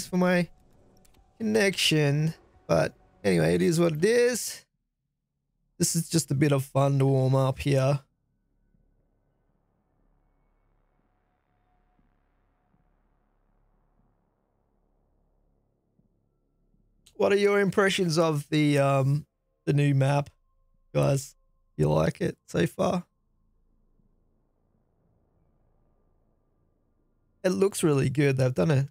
for my connection. But anyway, it is what it is. This is just a bit of fun to warm up here. What are your impressions of the um the new map, guys? You like it so far? It looks really good. They've done a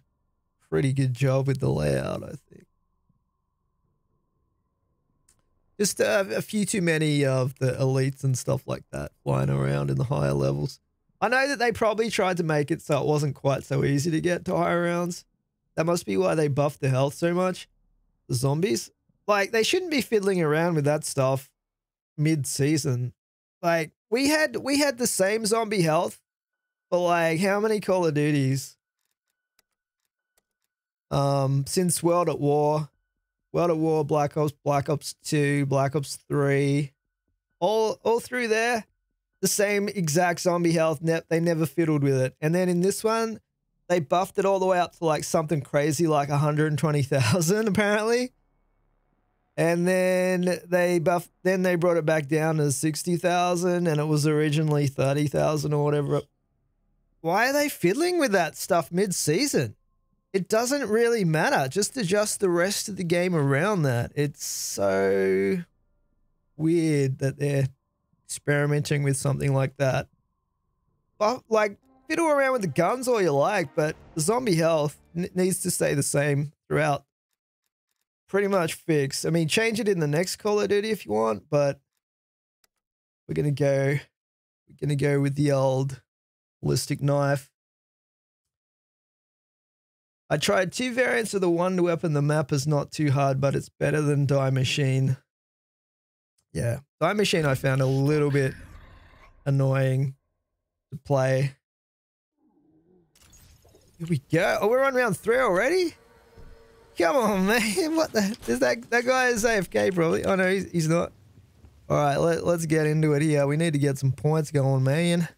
pretty good job with the layout, I think. Just uh, a few too many of the elites and stuff like that flying around in the higher levels. I know that they probably tried to make it so it wasn't quite so easy to get to higher rounds. That must be why they buffed the health so much. The zombies. Like, they shouldn't be fiddling around with that stuff mid-season. Like, we had we had the same zombie health for like how many Call of Duties? Um, since World at War, World at War, Black Ops, Black Ops 2, Black Ops 3, all all through there, the same exact zombie health. Ne- they never fiddled with it. And then in this one, they buffed it all the way up to like something crazy like 120,000 apparently. And then they buffed then they brought it back down to 60,000 and it was originally 30,000 or whatever why are they fiddling with that stuff mid-season? It doesn't really matter. Just adjust the rest of the game around that. It's so weird that they're experimenting with something like that. But like fiddle around with the guns all you like, but the zombie health needs to stay the same throughout. Pretty much fixed. I mean, change it in the next Call of Duty if you want, but we're gonna go. We're gonna go with the old ballistic knife. I tried two variants of the one weapon. The map is not too hard, but it's better than Die Machine. Yeah, Die Machine I found a little bit annoying to play. Here we go. Oh, we're on round three already? Come on, man. What the? Is that that guy is AFK probably? Oh no, he's, he's not. All right, let, let's get into it here. We need to get some points going, man.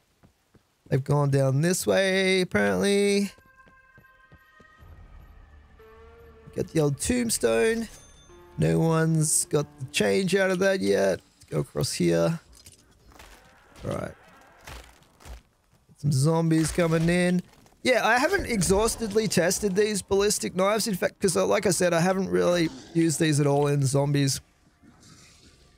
They've gone down this way, apparently. Got the old tombstone. No one's got the change out of that yet. Let's go across here. Alright. Some zombies coming in. Yeah, I haven't exhaustively tested these ballistic knives. In fact, because uh, like I said, I haven't really used these at all in zombies.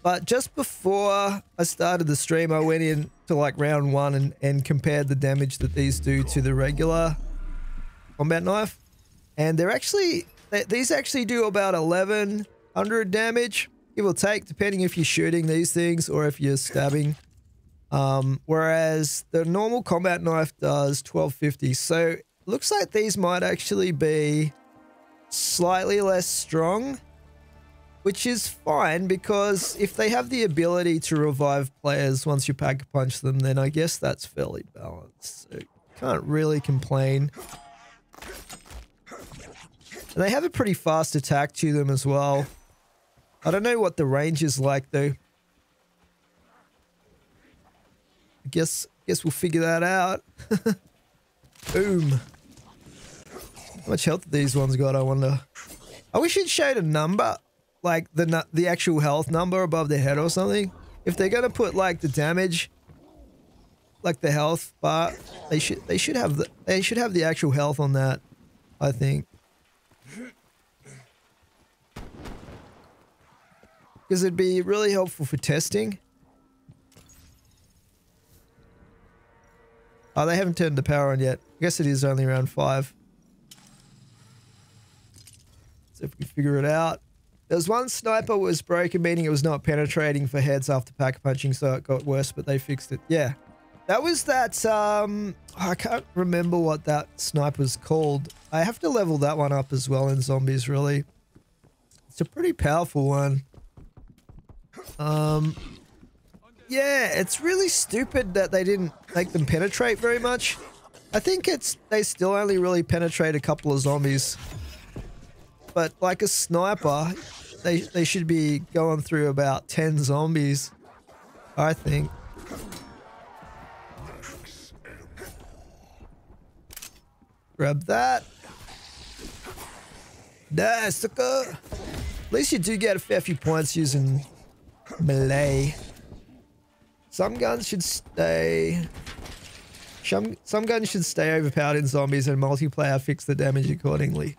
But just before I started the stream, I went in to like round one and, and compared the damage that these do to the regular combat knife. And they're actually, these actually do about 1100 damage, give or take, depending if you're shooting these things or if you're stabbing. Um, whereas the normal combat knife does 1250. So looks like these might actually be slightly less strong which is fine because if they have the ability to revive players once you pack a punch them, then I guess that's fairly balanced. So can't really complain. And they have a pretty fast attack to them as well. I don't know what the range is like though. I guess guess we'll figure that out. Boom. How much health these ones got, I wonder. I wish it showed a number like the the actual health number above their head or something. If they're gonna put like the damage, like the health bar, they should they should have the they should have the actual health on that. I think. Because it'd be really helpful for testing. Oh, they haven't turned the power on yet. I guess it is only around five. So if we can figure it out. There was one sniper was broken, meaning it was not penetrating for heads after pack punching, so it got worse, but they fixed it. Yeah. That was that, um, I can't remember what that sniper was called. I have to level that one up as well in zombies, really. It's a pretty powerful one. Um, yeah, it's really stupid that they didn't make them penetrate very much. I think it's, they still only really penetrate a couple of zombies. But like a sniper, they they should be going through about 10 zombies, I think. Grab that. Nice, sucker. At least you do get a fair few points using melee. Some guns should stay... Some, some guns should stay overpowered in zombies and multiplayer fix the damage accordingly.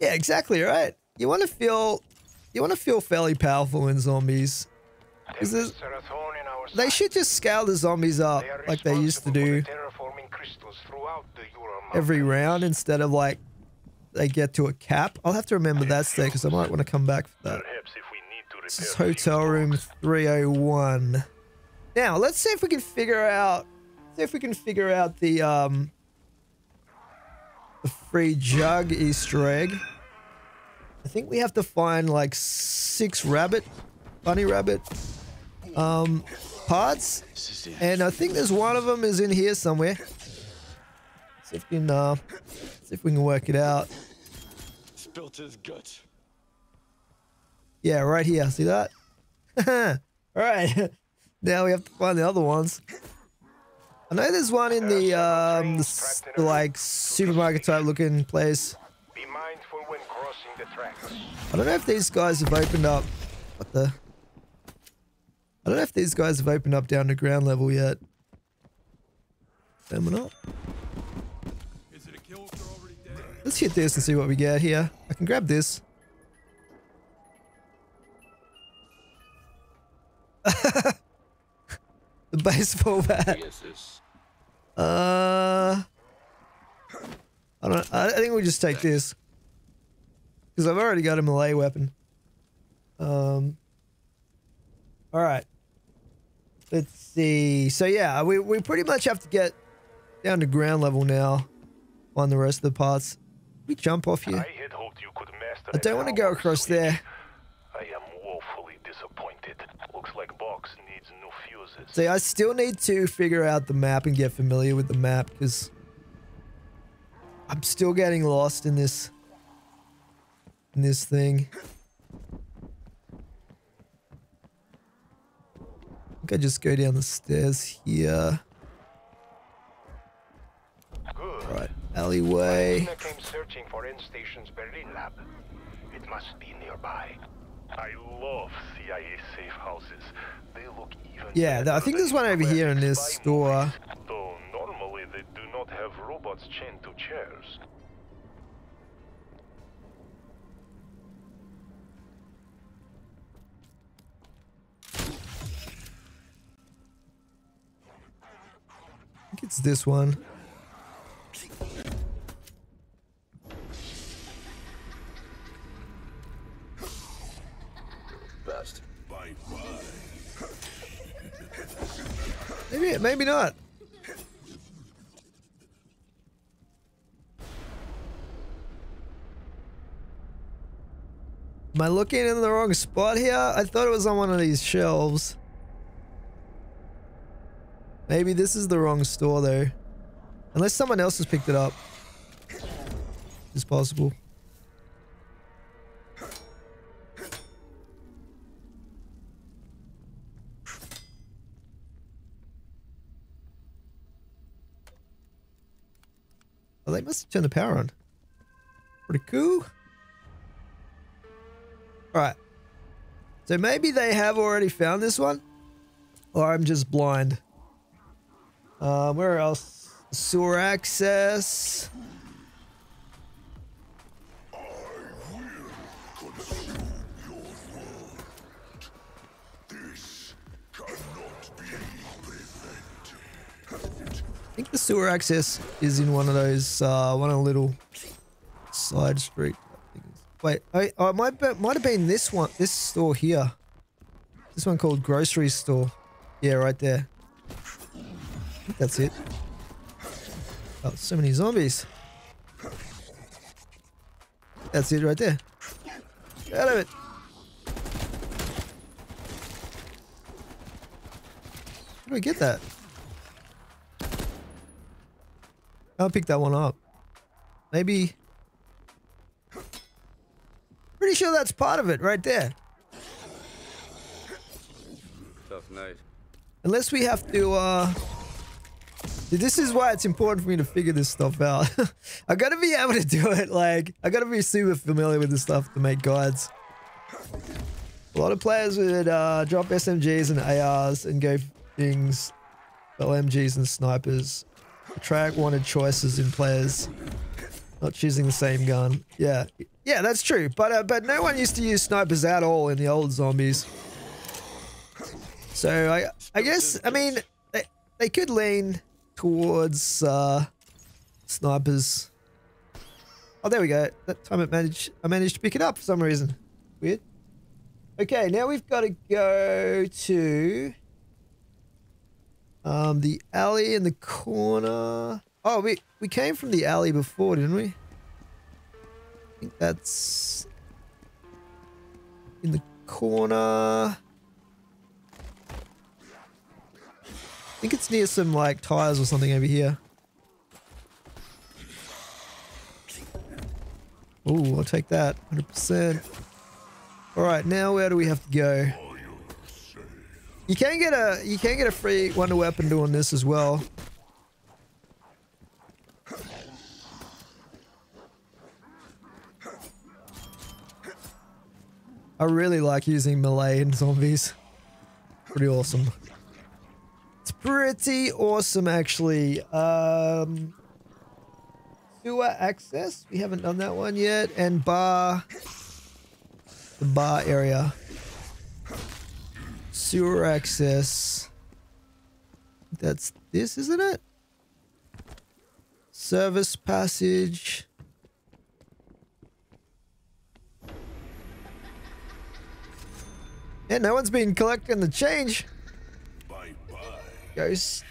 Yeah, exactly right. You want to feel... You want to feel fairly powerful in zombies. They should just scale the zombies up like they used to do every round instead of like they get to a cap. I'll have to remember that there because I might want to come back for that. This is hotel room 301. Now, let's see if we can figure out see if we can figure out the um the free jug Easter egg. I think we have to find like six rabbit, bunny rabbit um parts. And I think there's one of them is in here somewhere. See if we can uh see if we can work it out. Spilt his guts. Yeah, right here. See that? All right. now we have to find the other ones. I know there's one in the um the, the like supermarket type looking place. Be mindful when crossing the tracks. I don't know if these guys have opened up. What the? I don't know if these guys have opened up down to ground level yet. Them or not. Let's hit this and see what we get here. I can grab this. The baseball bat. Uh, I don't. I think we'll just take this because I've already got a melee weapon. Um. All right. Let's see. So yeah, we we pretty much have to get down to ground level now on the rest of the parts. We jump off here. I had hoped you could master I don't want to go across there. I am woefully disappointed. Looks like box needs See, I still need to figure out the map and get familiar with the map because I'm still getting lost in this in this thing. I think I just go down the stairs here. Good. Right, alleyway. Came searching for Station's Berlin lab. It must be nearby. I love CIA safe houses. They look even Yeah, I think there's one over here in this store. Though normally they do not have robots chained to chairs. I think it's this one. Maybe, maybe not. Am I looking in the wrong spot here? I thought it was on one of these shelves. Maybe this is the wrong store though. Unless someone else has picked it up. It's possible. Must turned the power on. Pretty cool. Alright. So maybe they have already found this one? Or I'm just blind. Uh, where else? Sewer access. Think the sewer access is in one of those, uh, one of the little side street things. Wait, I, oh, might, might have been this one, this store here. This one called grocery store. Yeah, right there. I that's it. Oh, so many zombies. That's it right there. Get out of it. How do I get that? I'll pick that one up. Maybe. Pretty sure that's part of it right there. Tough night. Unless we have to, uh... This is why it's important for me to figure this stuff out. I gotta be able to do it. Like, I gotta be super familiar with this stuff to make guides. A lot of players would uh, drop SMGs and ARs and go things, LMGs and snipers. Track wanted choices in players, not choosing the same gun. Yeah, yeah, that's true. But uh, but no one used to use snipers at all in the old zombies. So I I guess I mean they, they could lean towards uh, snipers. Oh, there we go. That time it managed I managed to pick it up for some reason. Weird. Okay, now we've got to go to um, the alley in the corner. Oh, we we came from the alley before, didn't we? I think that's in the corner. I think it's near some like tires or something over here. Oh, I'll take that. 100%. Alright, now where do we have to go? You can get a you can get a free wonder weapon doing this as well. I really like using melee in zombies. Pretty awesome. It's pretty awesome actually. Um sewer access. We haven't done that one yet. And bar the bar area. Sewer access. That's this, isn't it? Service passage. Yeah, no one's been collecting the change. Bye bye. Ghost.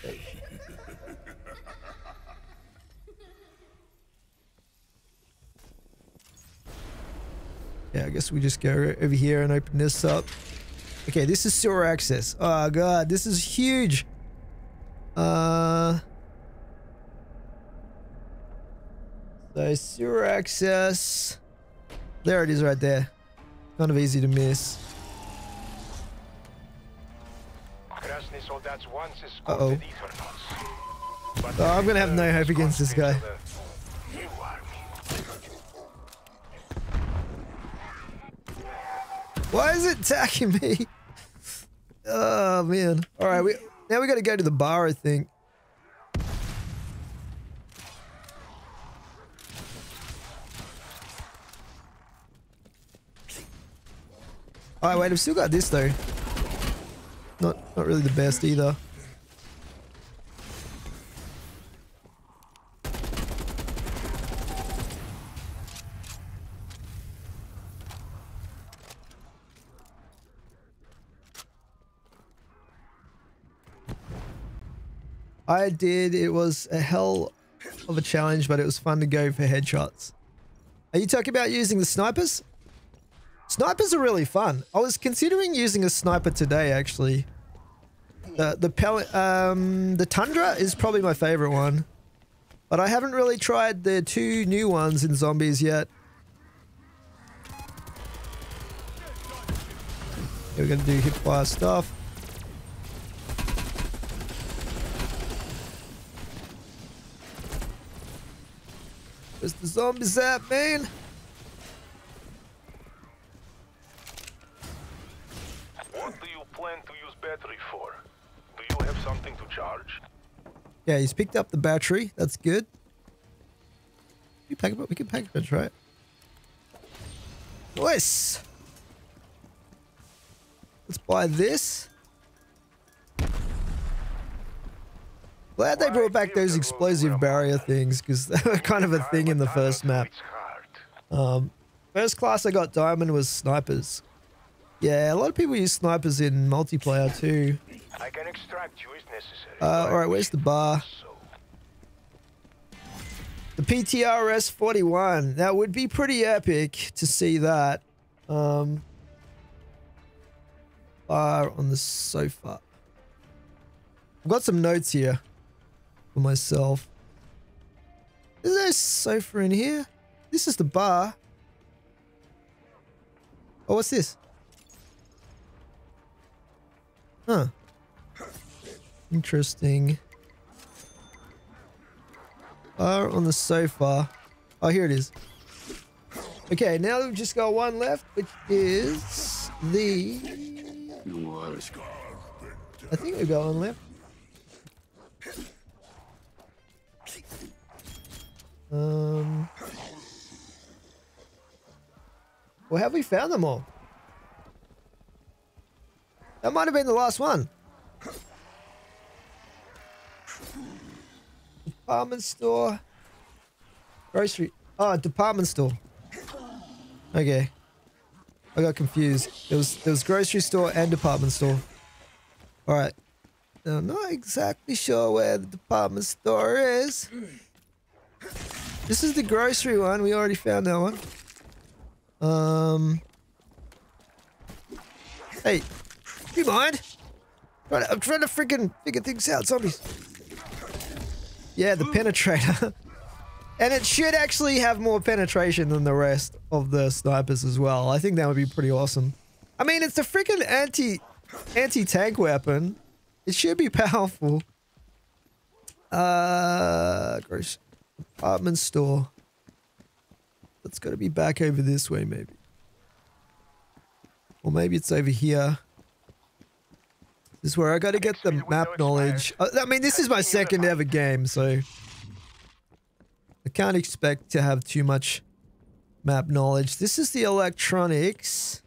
Yeah, I guess we just go over here and open this up. Okay, this is sewer access. Oh god, this is huge. Uh So sewer access. There it is right there. Kind of easy to miss. Krasny Soldat's once Uh-oh. escorted Oh, I'm gonna have no hope against this guy. You are me. Why is it attacking me? Oh man. Alright, we now we gotta go to the bar, I think. Alright, wait, I've still got this though. Not not really the best either. I did. It was a hell of a challenge, but it was fun to go for headshots. Are you talking about using the snipers? Snipers are really fun. I was considering using a sniper today, actually. The the pellet, um, the Tundra is probably my favorite one, but I haven't really tried the two new ones in zombies yet. We're gonna do hipfire stuff. Where's the zombies at, man? What do you plan to use battery for? Do you have something to charge? Yeah, he's picked up the battery. That's good. We pack it. We can pack it, right? Nice. Let's buy this. Glad they brought back those explosive barrier things because they were kind of a thing in the first map. Um, first class I got diamond was snipers. Yeah, a lot of people use snipers in multiplayer too. I can extract you if necessary. Uh, all right, where's the bar? The PTRS 41. That would be pretty epic to see that. Um, bar on the sofa. I've got some notes here for myself. Is there a sofa in here? This is the bar. Oh, what's this? Huh. Interesting. are on the sofa. Oh, here it is. Okay, now we've just got one left, which is the. I think we've got one left. Um. Well, have we found them all? That might have been the last one. Department store. Grocery. Oh, department store. Okay. I got confused. There was there was grocery store and department store. Alright. Now, I'm not exactly sure where the department store is. This is the grocery one. We already found that one. Um. Hey, do you mind? I'm trying to freaking figure things out. Zombies. Yeah, the penetrator. and it should actually have more penetration than the rest of the snipers as well. I think that would be pretty awesome. I mean, it's a freaking anti anti-tank weapon. It should be powerful. Uh, gross department store. That's got to be back over this way, maybe. Or maybe it's over here. This is where I got to get the map knowledge. Uh, I mean, this is my second ever game, so... I can't expect to have too much map knowledge. This is the electronics.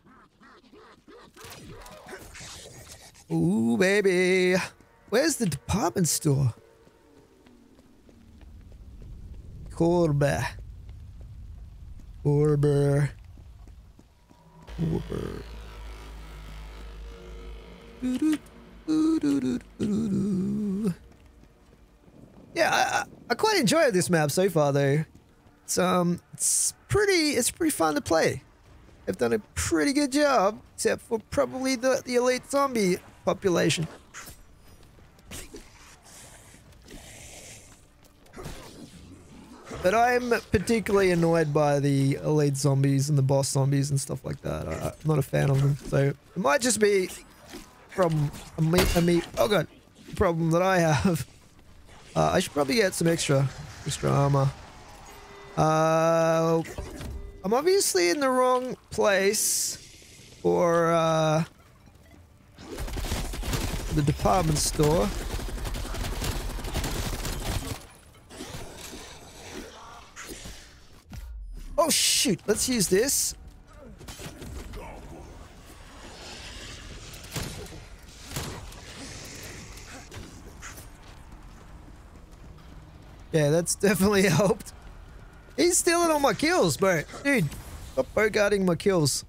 Ooh, baby. Where's the department store? Corba. Orber. Orber. Yeah, I, I quite enjoy this map so far, though. It's um, it's pretty, it's pretty fun to play. They've done a pretty good job, except for probably the the elite zombie population. But I'm particularly annoyed by the elite zombies and the boss zombies and stuff like that. I, am not a fan of them. So it might just be from a me, a me oh god, problem that I have. Uh, I should probably get some extra, extra armor. Uh, I'm obviously in the wrong place for uh, the department store. Oh shoot, let's use this. Yeah, that's definitely helped. He's stealing all my kills, bro. Dude, stop bogarting my kills.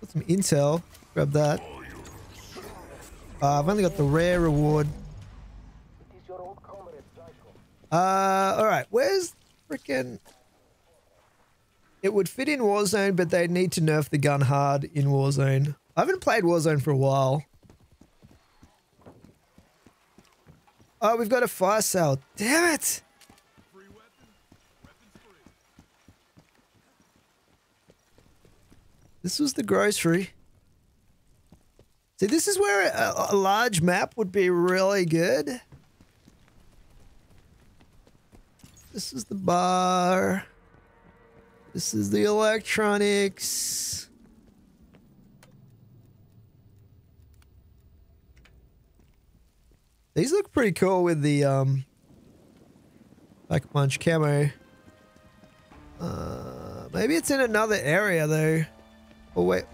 Got some intel. Grab that. Uh, I've only got the rare reward. Uh, alright. Where's freaking... It would fit in Warzone, but they'd need to nerf the gun hard in Warzone. I haven't played Warzone for a while. Oh, we've got a fire sale. Damn it! This was the grocery. See, this is where a, a large map would be really good. This is the bar. This is the electronics. These look pretty cool with the um Pack Punch camo. Uh, maybe it's in another area though. Oh wait.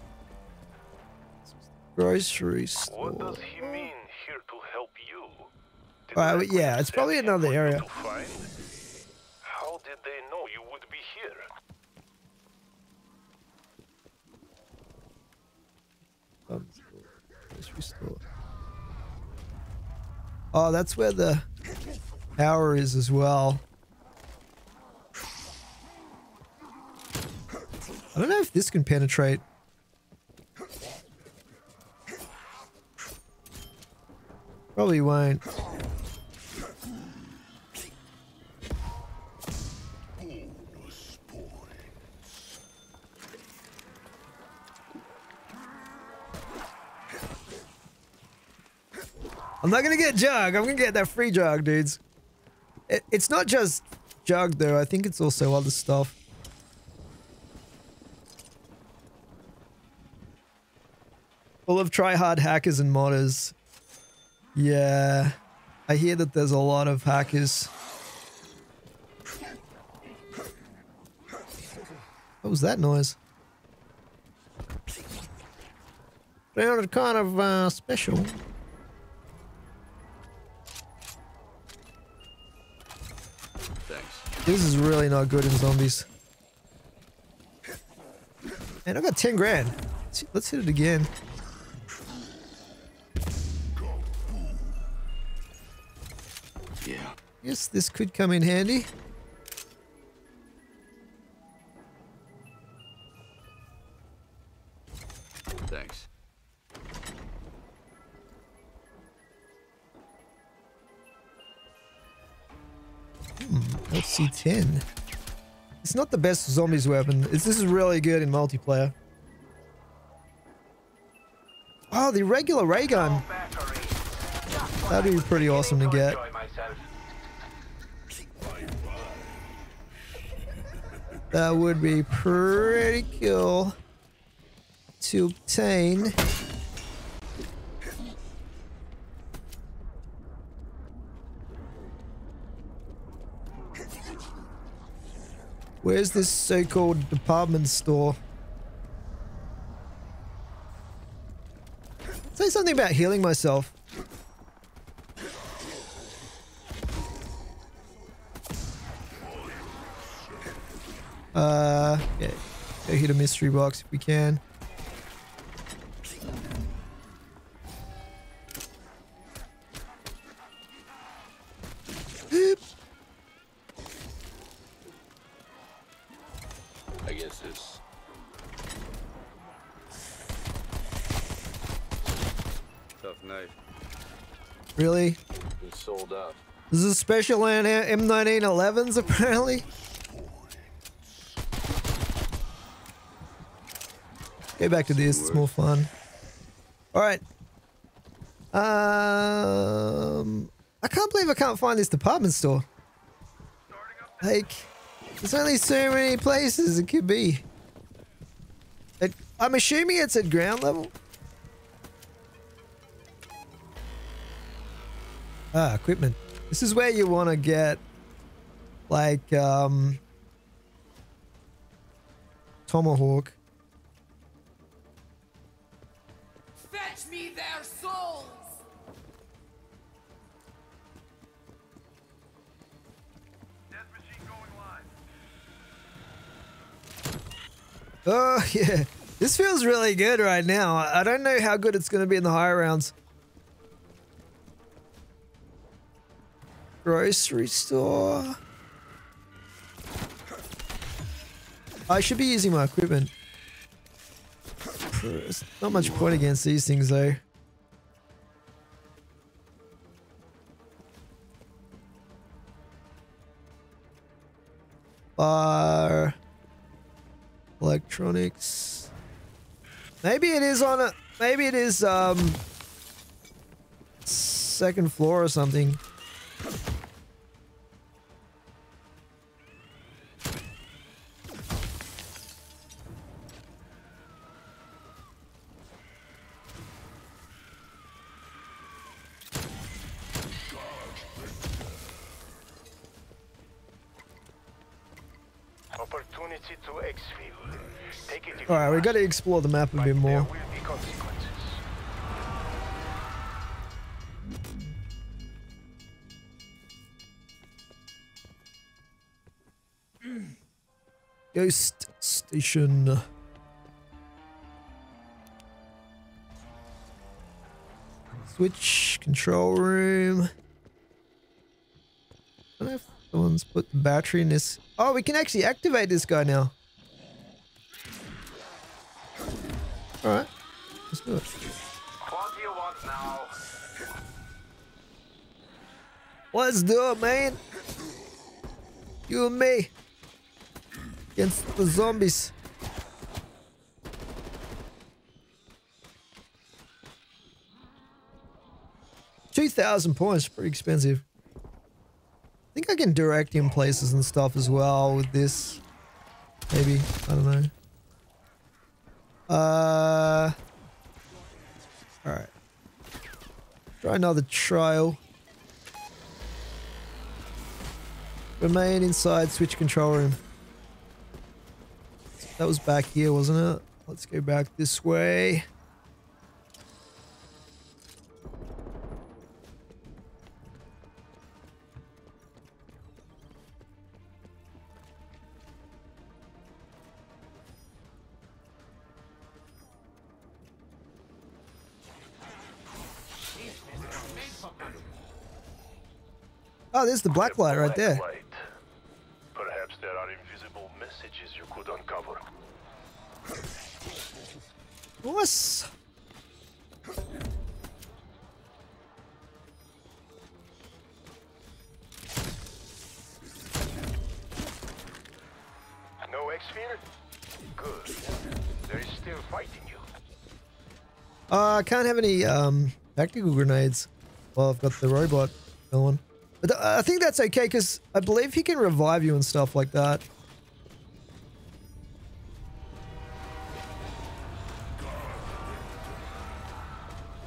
Grocery store. What does he mean here to help you? Did Alright, yeah, it's probably another area. How did they know you would be here? Um, grocery store. Oh, that's where the power is as well. I don't know if this can penetrate. Probably won't. I'm not gonna get jug. I'm gonna get that free jug, dudes. It, it's not just jug though. I think it's also other stuff. Full of try-hard hackers and modders. Yeah. I hear that there's a lot of hackers. What was that noise? Sounded kind of uh, special. Thanks. This is really not good in zombies. And I got 10 grand. Let's, let's hit it again. Yes, this could come in handy. Thanks. Hmm, LC10. It's not the best zombies weapon. It's, this is really good in multiplayer. Oh, the regular ray gun. That'd be pretty awesome to get. That would be pretty cool to obtain. Where's this so-called department store? Say something about healing myself. Uh, yeah. Go hit a mystery box if we can. I guess this. Tough knife. Really? It's sold out. This is a special on M1911s apparently. Go back to this, it's more fun. Alright. Um I can't believe I can't find this department store. Like there's only so many places it could be. It, I'm assuming it's at ground level. Ah, equipment. This is where you want to get like um tomahawk. Oh yeah. This feels really good right now. I don't know how good it's going to be in the higher rounds. Grocery store. I should be using my equipment. Not much point against these things though. Bar. Electronics. Maybe it is on a. Maybe it is um. Second floor or something. Exfil. Take it if you All right, we must, got to explore the map a bit more. Ghost station. Switch control room. I don't know if someone's put the battery in this. Oh, we can actually activate this guy now. What do you want now? Let's do it, man. You and me against the zombies. 2,000 points, pretty expensive. I think I can direct him places and stuff as well with this. Maybe, I don't know. Uh, Alright. Try another trial. Remain inside switch control room. That was back here, wasn't it? Let's go back this way. There's the black light right there. Perhaps there are invisible messages you could uncover. What's... No exfil? Good. There is still fighting you. Uh, I can't have any um, tactical grenades. Well, I've got the robot going. Th- uh, I think that's okay because I believe he can revive you and stuff like that.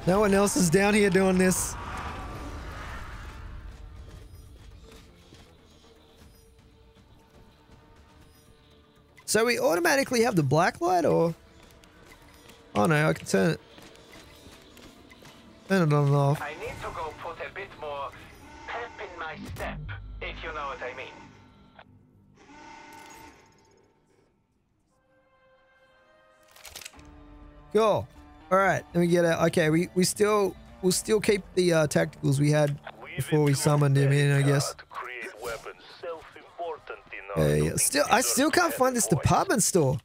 No one else is down here doing this. So we automatically have the black light or? Oh no, I can turn it. Turn it on and off. I need to go put a bit more in my step, if you know what I mean. Cool. All right, let me get out. Okay, we we still we'll still keep the uh, tacticals we had before we summoned him in. I guess. To create weapons self-important enough Yeah, yeah. Still, I still can't find this department store.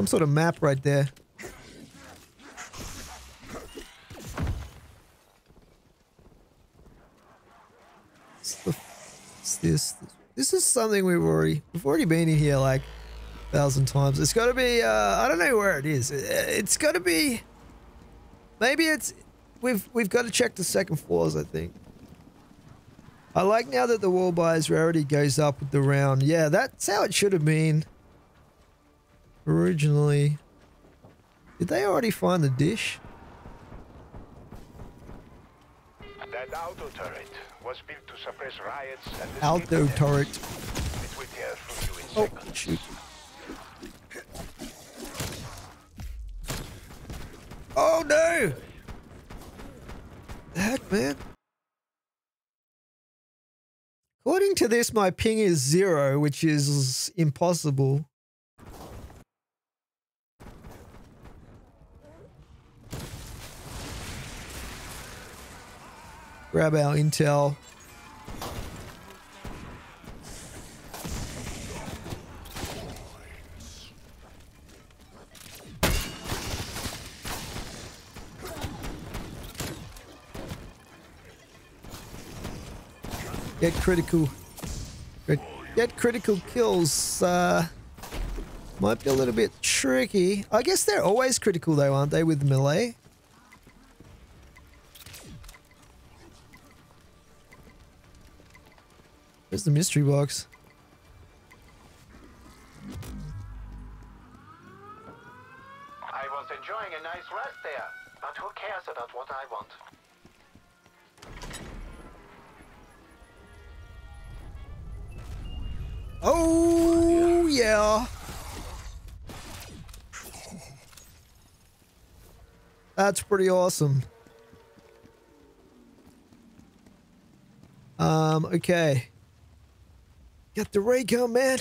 Some sort of map right there. What's this? This is something we've already we've already been in here like a thousand times. It's got to be. Uh, I don't know where it is. It- It's got to be. Maybe it's. We've we've got to check the second floors. I think. I like now that the wall buyer's rarity goes up with the round. Yeah, that's how it should have been. Originally. Did they already find the dish? That auto turret was built to suppress riots and attempts. turret. It will tear through you in Oh seconds. shoot. Oh no! The heck, man? According to this, my ping is zero, which is impossible. Grab our intel. Get critical. Get, critical kills. Uh, might be a little bit tricky. I guess they're always critical though, aren't they, with melee? Where's the mystery box? I was enjoying a nice rest there, but who cares about what I want? Oh, yeah. That's pretty awesome. Um, okay. Got the ray gun, man.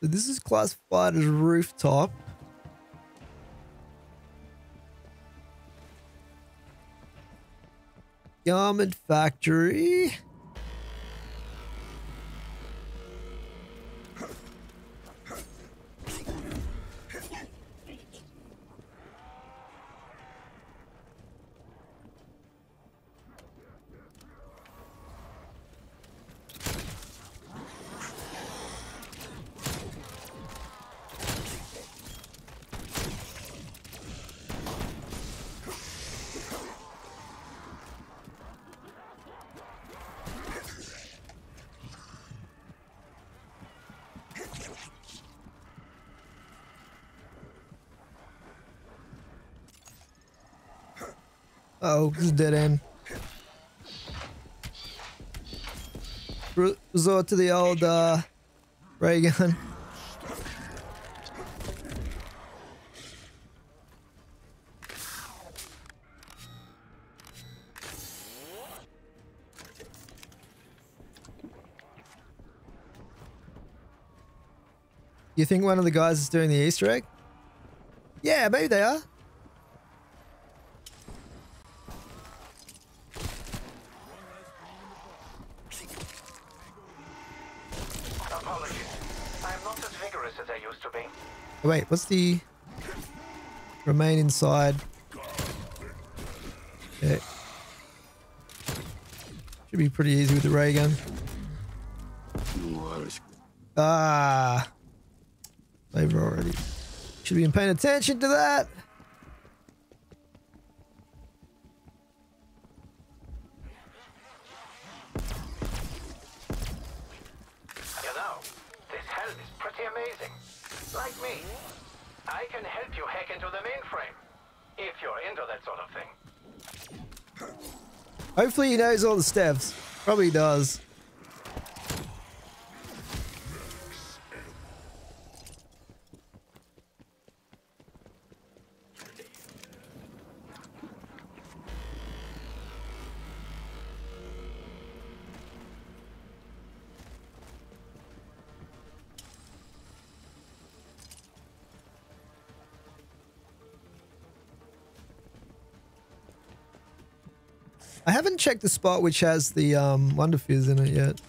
So this is classified as rooftop. Garment factory. Oh, this is dead end. Resort to the old uh, ray gun. You think one of the guys is doing the Easter egg? Yeah, maybe they are. Oh, Wait, what's the remain inside? Should be pretty easy with the ray gun. Ah, they've already. Should have been paying attention to that. Hopefully he knows all the steps. Probably does. Checked the spot which has the um, Wonder Fizz in it yet.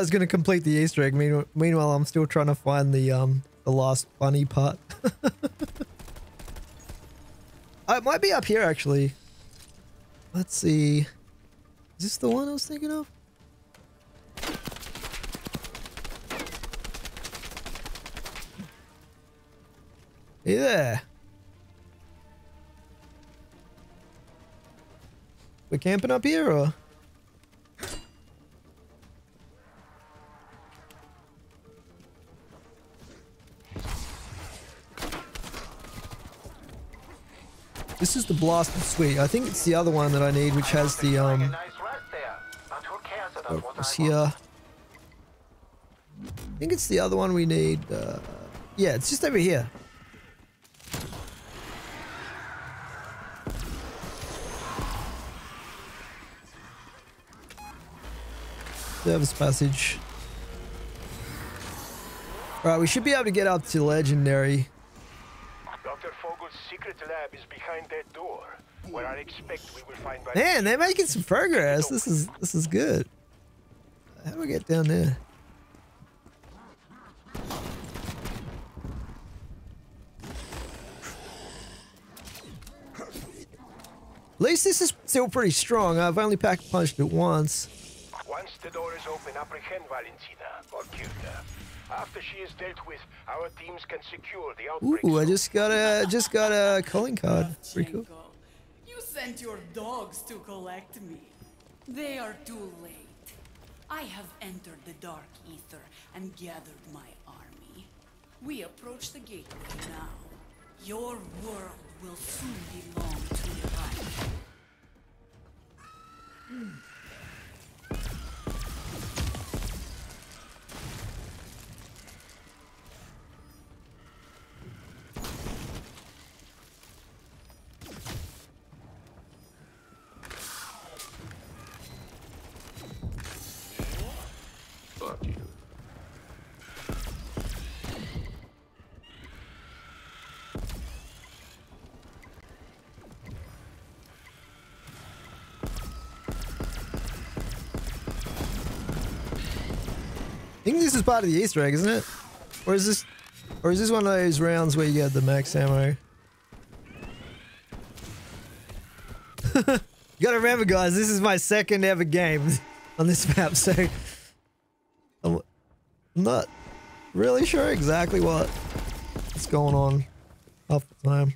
Guy's gonna complete the Easter egg. Meanwhile, I'm still trying to find the um the last bunny part. It might be up here actually. Let's see. Is this the one I was thinking of? Hey there. We're camping up here or? Blasted suite. I think it's the other one that I need, which has the um. nice rest there. But who cares about what What's I here? I think it's the other one we need. Uh, yeah, it's just over here. Service passage. Right, we should be able to get up to legendary. Dr. Fogel's secret lab is behind that door, where I expect we will find Man, they're making some progress. This is this is good. How do we get down there? At least this is still pretty strong. I've only pack punched it once. Once the door is open, apprehend Valentina or kill her. After she is dealt with, our teams can secure the outbreak. Ooh, I just got a just got a calling card. Pretty cool. You sent your dogs to collect me. They are too late. I have entered the dark ether and gathered my army. We approach the gateway now. Your world will soon belong to the light. Hmm. Think this is part of the Easter egg, isn't it? Or is this, or is this one of those rounds where you get the max ammo? you gotta remember, guys, this is my second ever game on this map, so I'm, not really sure exactly what is going on half the time.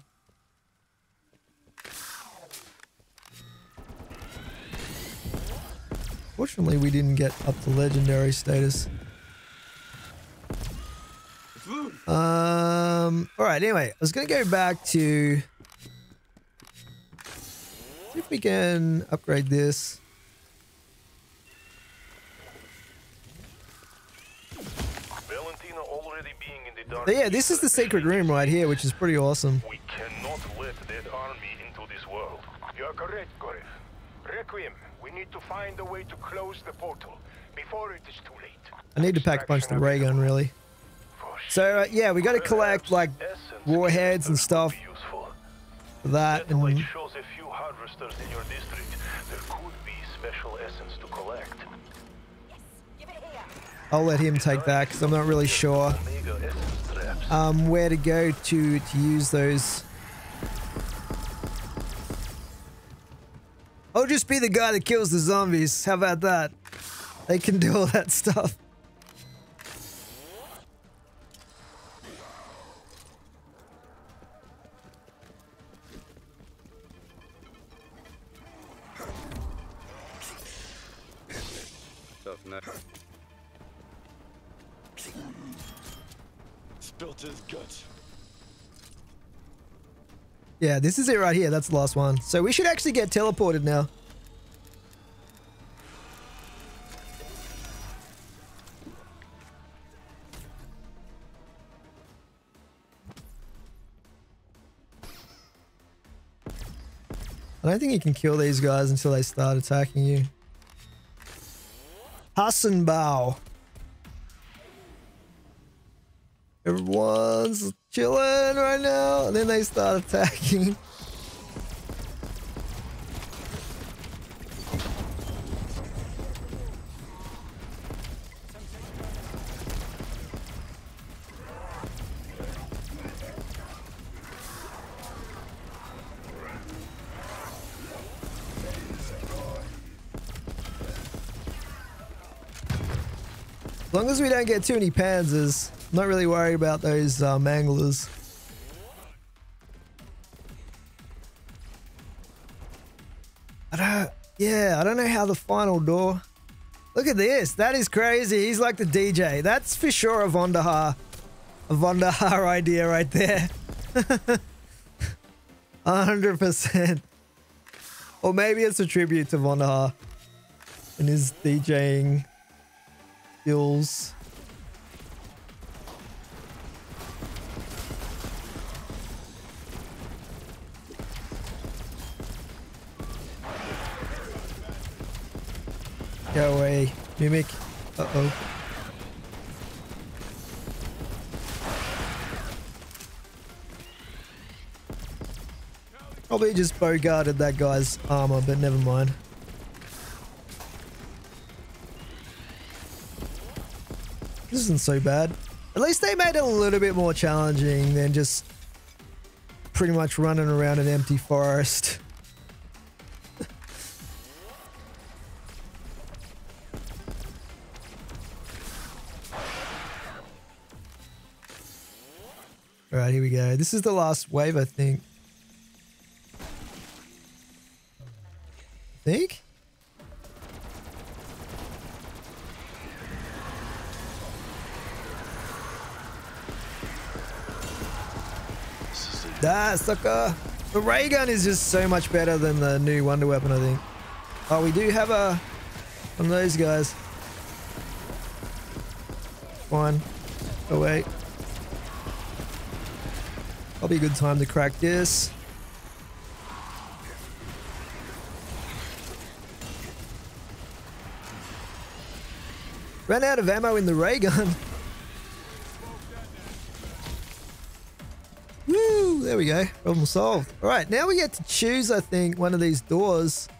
Fortunately, we didn't get up to legendary status. Um. All right. Anyway, I was gonna go back to see if we can upgrade this. Valentina already being in the dark. But yeah, this is the secret room right here, which is pretty awesome. We cannot let that army into this world. You're correct, Gorif. Requiem, we need to find a way to close the portal before it is too late. I need to pack a bunch of the ray gun, really. So uh, yeah, we got to collect like warheads and stuff would be useful. for that, and shows a few harvesters in your district. There could be special essence to collect. I'll let him take that because I'm not really sure Omega essence traps. um, where to go to to use those. I'll just be the guy that kills the zombies. How about that? They can do all that stuff. Yeah, this is it right here. That's the last one. So we should actually get teleported now. I don't think you can kill these guys until they start attacking you. Hassenbau. Everyone's chilling right now, and then they start attacking. As long as we don't get too many panzers, not really worried about those uh, manglers. I don't, yeah, I don't know how the final door. Look at this. That is crazy. He's like the DJ. That's for sure a Vonderhaar. A Vonderhaar idea right there. 100%. Or maybe it's a tribute to Vonderhaar and his DJing skills. Go away, Mimic. Uh-oh. Probably just bogarted that guy's armor, but never mind. This isn't so bad. At least they made it a little bit more challenging than just pretty much running around an empty forest. Alright, here we go. This is the last wave, I think. think? Da, sucker! The ray gun is just so much better than the new wonder weapon, I think. Oh, we do have a one of those guys. One. Oh wait. Probably a good time to crack this. Ran out of ammo in the ray gun. Woo! There we go. Problem solved. All right, now we get to choose, I think, one of these doors.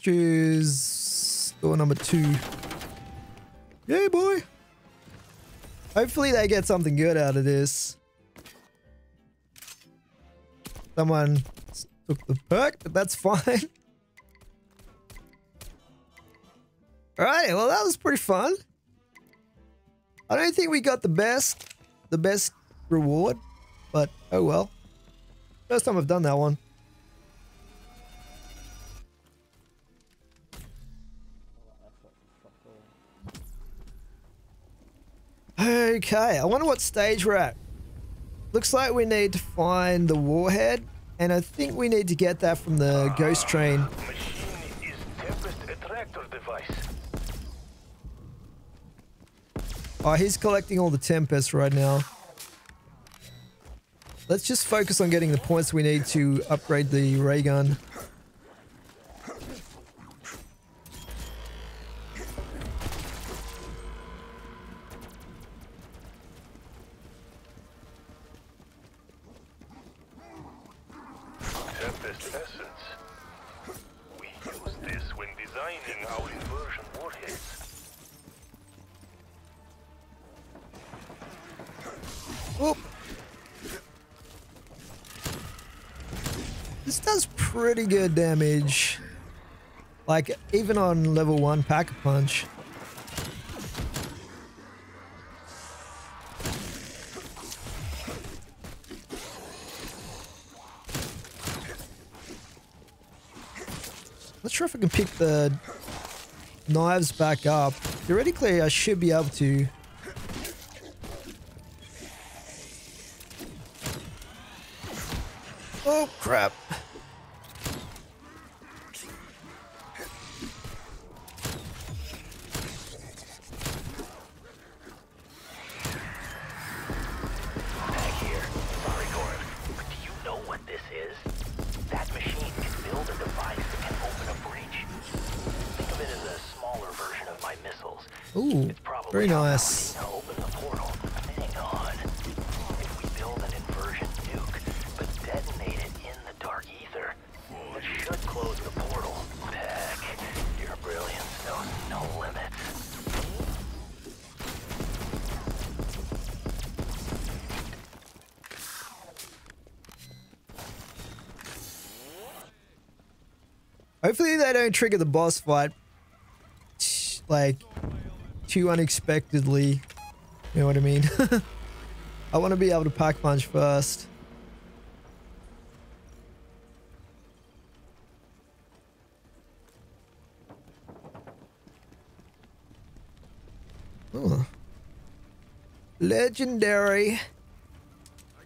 Choose door number two. Yay, boy! Hopefully they get something good out of this. Someone took the perk, but that's fine. Alright, well that was pretty fun. I don't think we got the best, the best reward, but oh well. First time I've done that one. Okay, I wonder what stage we're at. Looks like we need to find the warhead, and I think we need to get that from the ghost train. Oh, he's collecting all the Tempest right now. Let's just focus on getting the points we need to upgrade the ray gun. Damage. Like, even on level 1 Pack-a-Punch. Not sure if I can pick the knives back up. Theoretically, I should be able to. Oh, crap. Hopefully they don't trigger the boss fight. Like too unexpectedly. You know what I mean? I want to be able to pack punch first. Oh. Legendary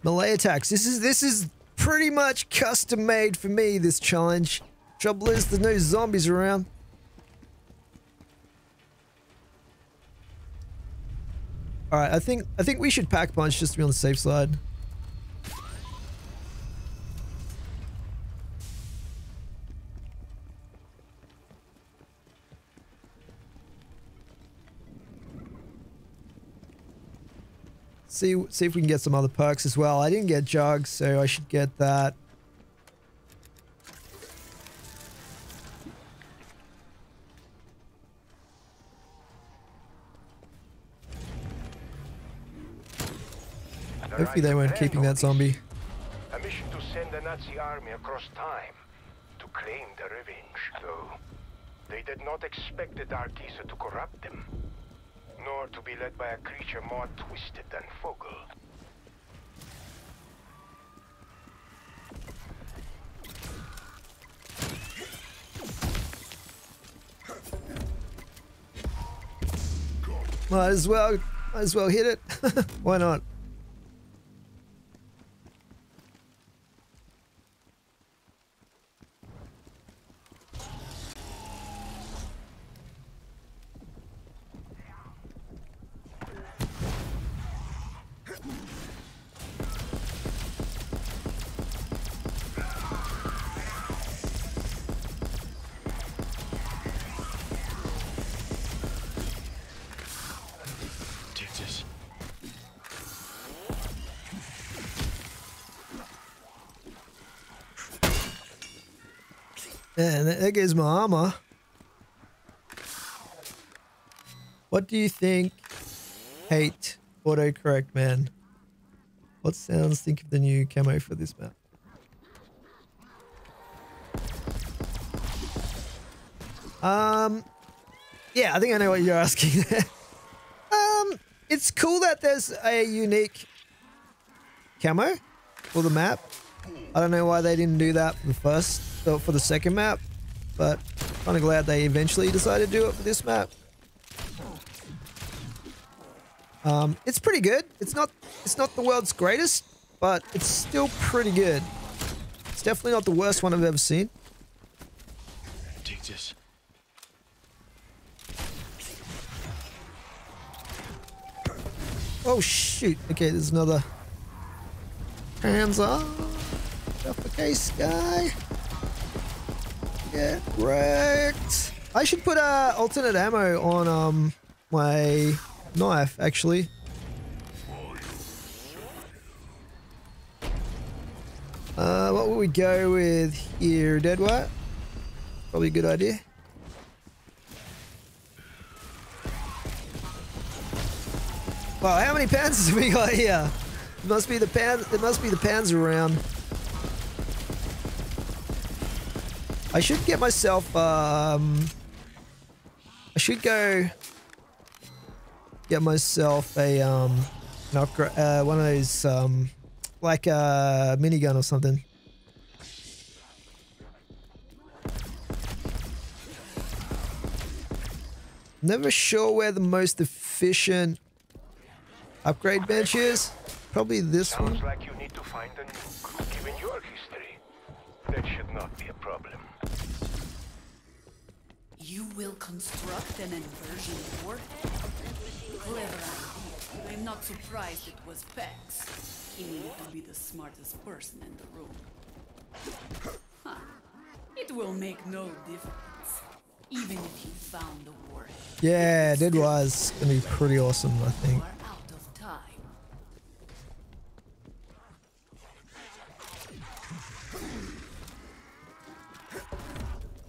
melee attacks. This is this is pretty much custom made for me. This challenge. Trouble is, there's no zombies around. All right, I think I think we should pack punch just to be on the safe side. See see if we can get some other perks as well. I didn't get jugs, so I should get that. Hopefully they weren't keeping that zombie. A mission to send a Nazi army across time to claim their revenge, though. They did not expect the Dark to corrupt them, nor to be led by a creature more twisted than Fogel. Might as well, might as well hit it. Why not? Man, that guy's my armor. What do you think? Hate autocorrect, man. What sounds think of the new camo for this map? Um, yeah, I think I know what you're asking there. um, it's cool that there's a unique camo for the map. I don't know why they didn't do that for the first or for the second map, but kind of glad they eventually decided to do it for this map. Um, it's pretty good. It's not, it's not the world's greatest, but it's still pretty good. It's definitely not the worst one I've ever seen. Take this. Oh shoot! Okay, there's another. Hands off! Off the case, guy. Get wrecked. I should put uh, alternate ammo on um my knife actually. Uh, what will we go with here? Dead wire? Probably a good idea. Wow, how many panzers have we got here? It must be the pan. It must be the panzer round. I should get myself. Um, I should go get myself a um, an upgrade, uh, one of those um, like a minigun or something. Never sure where the most efficient upgrade bench is. Probably this Sounds one. like You will construct an inversion warhead? Clever idea. I'm not surprised it was Peck. He needed to be the smartest person in the room. Huh. It will make no difference. Even if he found the warhead. Yeah, Dead was gonna be pretty awesome, I think.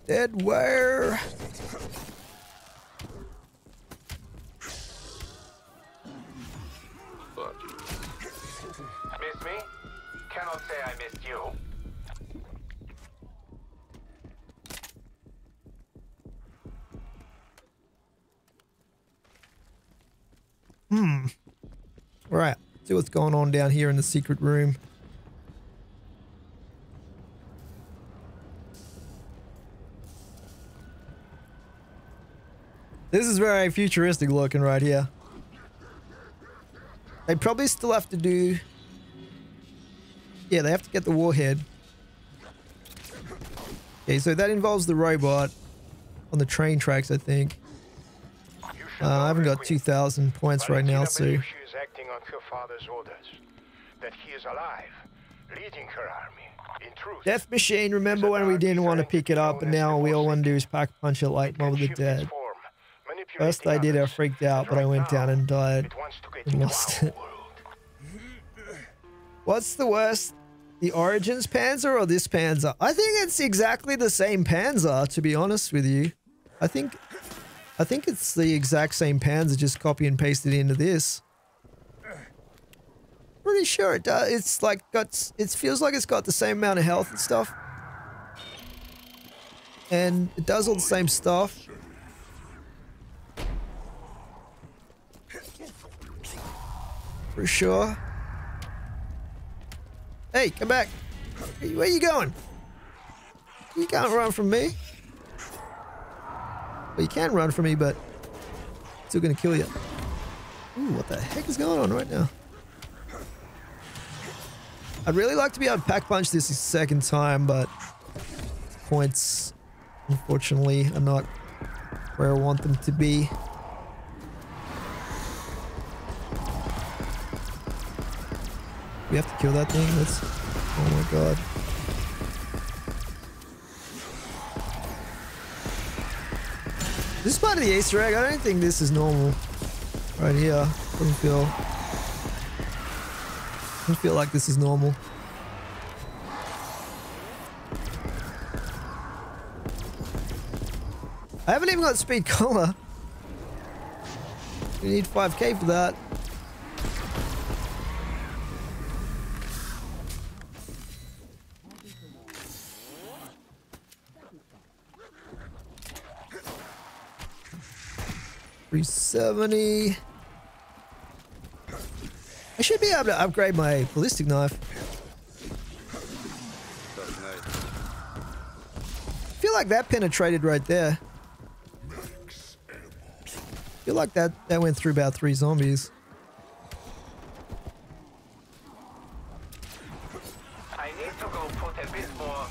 Dead wire. Fuck. Miss me? Cannot say I missed you. Hmm. Right. See what's going on down here in the secret room. This is very futuristic looking right here. They probably still have to do... Yeah, they have to get the warhead. Okay, so that involves the robot on the train tracks, I think. Uh, I haven't got 2,000 points right now, so... she is acting on her father's orders. That he is alive, leading her army. In truth, Death Machine, remember when we didn't want to pick it up, and now all we all want to do is pack punch it like it can Mob of the Dead. First I did, I freaked out, but I went down and died. It wants to get and lost it. What's the worst? The Origins Panzer or this Panzer? I think it's exactly the same Panzer, to be honest with you. I think I think it's the exact same Panzer, just copy and pasted into this. Pretty sure it does. It's like got. It feels like it's got the same amount of health and stuff, and it does all the same stuff. For sure. Hey, come back. Where you going? You can't run from me. Well, you can run from me, but still gonna kill you. Ooh, what the heck is going on right now? I'd really like to be able to pack punch this a second time, but points, unfortunately, are not where I want them to be. We have to kill that thing? That's... Oh my god. This is part of the Easter egg. I don't think this is normal. Right here. Doesn't feel... Doesn't feel like this is normal. I haven't even got Speed Cola. You need 5k for that. 370. I should be able to upgrade my ballistic knife. I feel like that penetrated right there. I feel like that, that went through about three zombies. I need to go put a bit more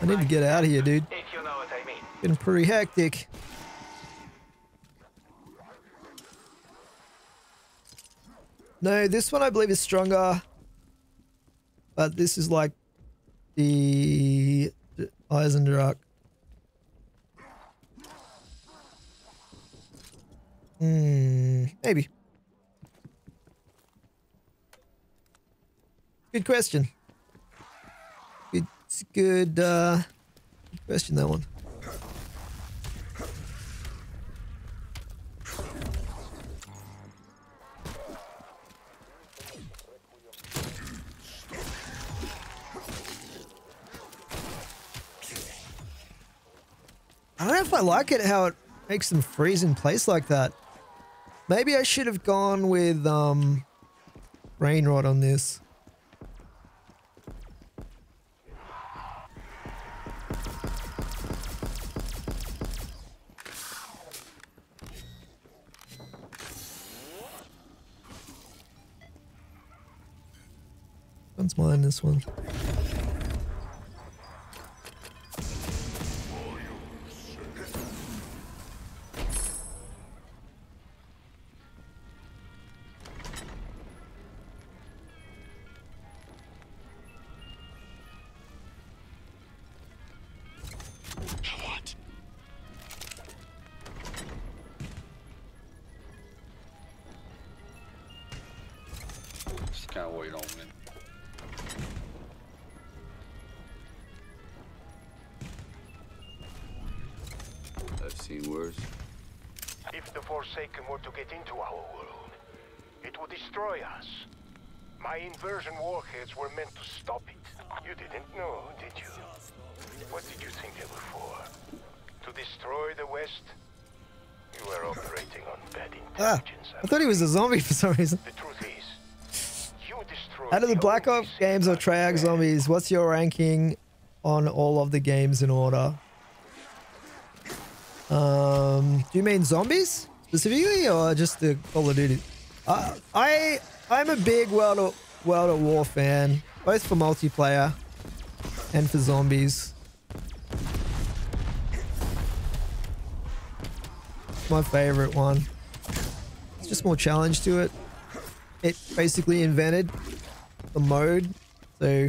I need to get out of here, dude. if you know what I mean. Getting pretty hectic. No, this one I believe is stronger. But this is like the Eisendrache. Hmm, maybe. Good question. Good, good, uh, good question, that one. I like it how it makes them freeze in place like that. Maybe I should have gone with um Brain Rot on this. Mine, this one. Forsaken were to get into our world, it would destroy us. My inversion warheads were meant to stop it. You didn't know, did you? What did you think they were for? To destroy the West? You were operating on bad Ah. I thought he was a zombie for some reason. The truth is, you destroyed Out of the Black Ops games or safeguard Triac. Zombies, what's your ranking on all of the games in order? Um, do you mean zombies specifically, or just the Call of Duty? Uh, I I'm a big World of World at War fan, both for multiplayer and for zombies. My favorite one. It's just more challenge to it. It basically invented the mode, so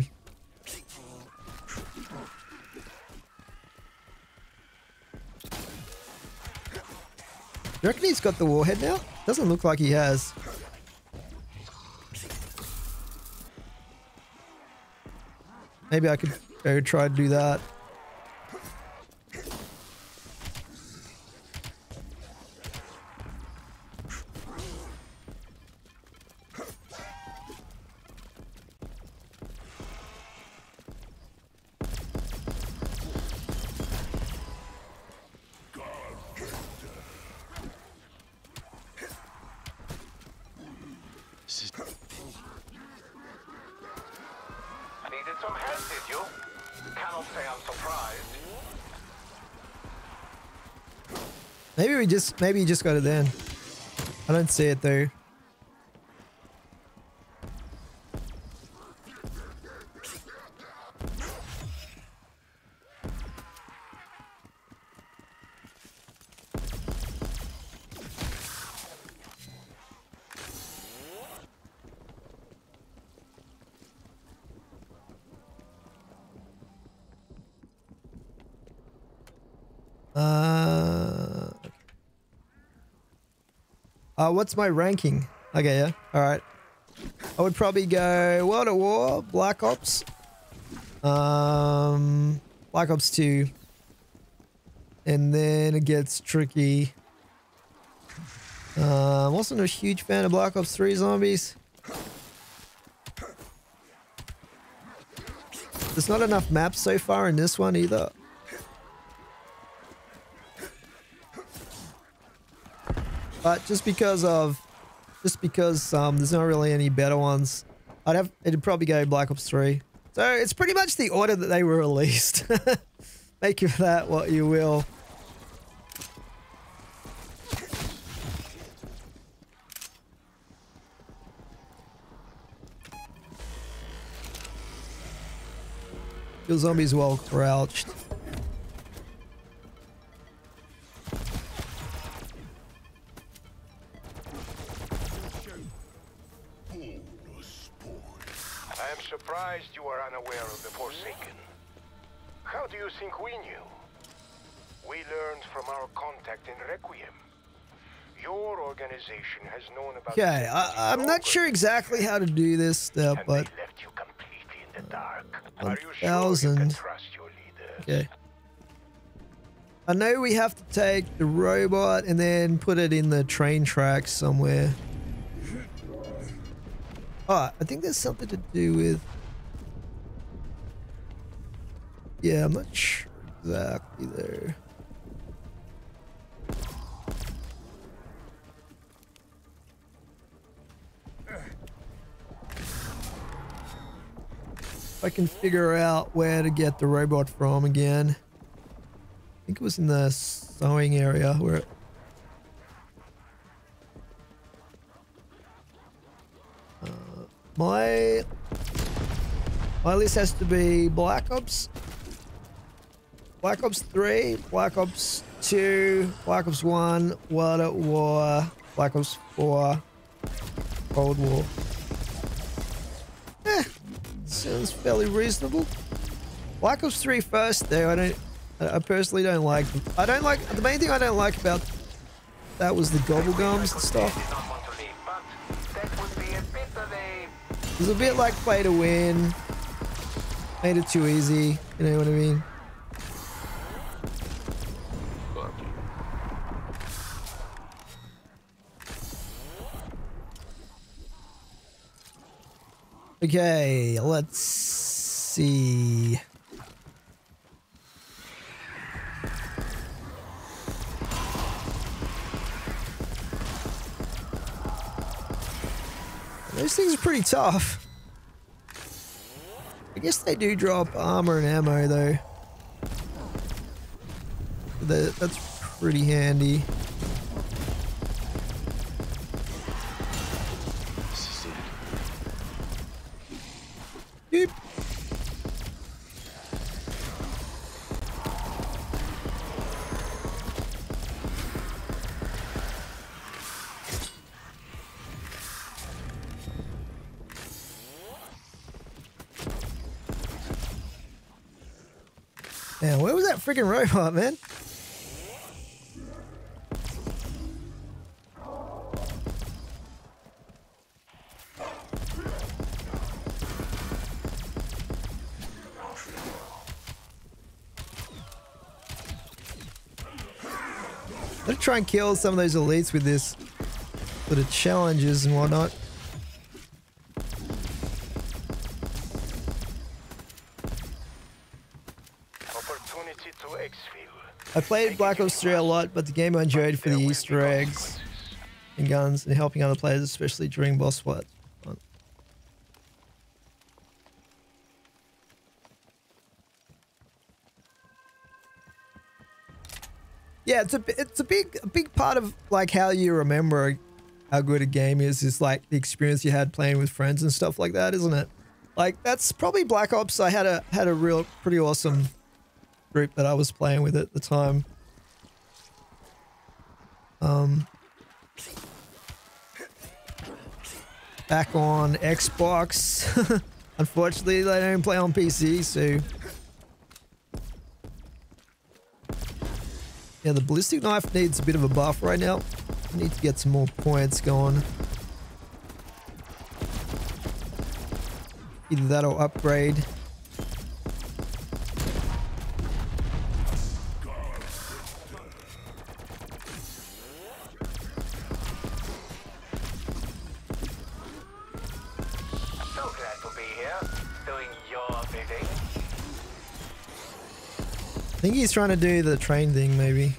He's got the warhead now? Doesn't look like he has. Maybe I could go try to do that. This is Needed some help, did you? Cannot say I'm surprised. Maybe we just maybe he just got it then. I don't see it though. Uh, what's my ranking? Okay, yeah. All right. I would probably go World at War, Black Ops, um, Black Ops 2, and then it gets tricky. Uh, I'm also not a huge fan of Black Ops 3 zombies. There's not enough maps so far in this one either. But just because of, just because um, there's not really any better ones, I'd have it'd probably go Black Ops 3. So it's pretty much the order that they were released. Make of that what you will. Your zombies well crouched. Not sure exactly how to do this step, but they left you completely in the dark. One Are you sure thousand. trust your leader? okay. I know we have to take the robot and then put it in the train tracks somewhere. Oh, I think there's something to do with. Yeah, I'm not sure exactly there. If I can figure out where to get the robot from again. I think it was in the sewing area where it... Uh, my... My list has to be Black Ops... Black Ops 3, Black Ops 2, Black Ops 1, World at War, Black Ops 4, Cold War. Sounds fairly reasonable. Black Ops 3 first, though. I don't. I personally don't like. I don't like. The main thing I don't like about that was the gobblegums and stuff. It was a bit like play to win. Made it too easy. You know what I mean? Okay, let's see. Those things are pretty tough. I guess they do drop armor and ammo though. That, that's pretty handy. Robot, man? Gonna try and kill some of those elites with this, with the challenges and whatnot. Opportunity to exfil. I played Black Ops 3 a lot, but the game I enjoyed for the Easter eggs and guns and helping other players, especially during boss fights. Yeah, it's a it's a big a big part of like how you remember how good a game is is like the experience you had playing with friends and stuff like that, isn't it? Like that's probably Black Ops. I had a had a real pretty awesome group that I was playing with at the time. Um, back on Xbox. Unfortunately, they don't play on PC, so yeah, the ballistic knife needs a bit of a buff right now. I need to get some more points going. Either that or upgrade. I think he's trying to do the train thing, maybe.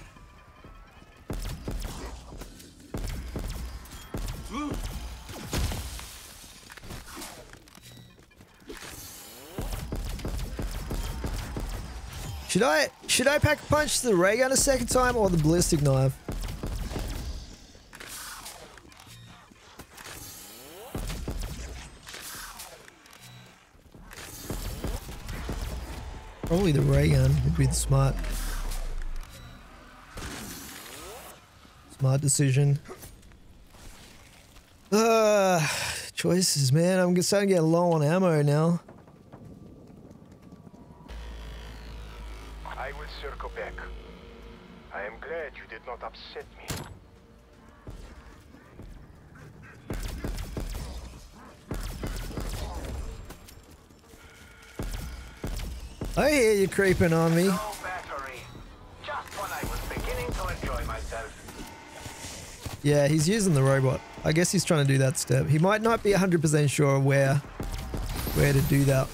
Should I should I pack punch the ray gun a second time or the ballistic knife? Probably the ray gun would be the smart smart decision. Uh, choices, man. I'm starting to get low on ammo now. I will circle back. I am glad you did not upset me. I hear you creeping on me. Yeah, he's using the robot. I guess he's trying to do that step. He might not be 100% sure where where to do that.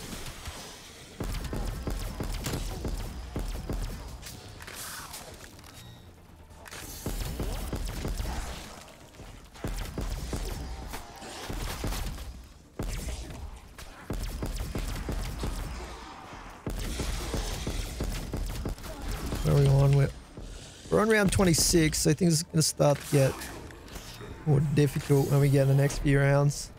Round 26, so things are going to start to get more difficult when we get in the next few rounds.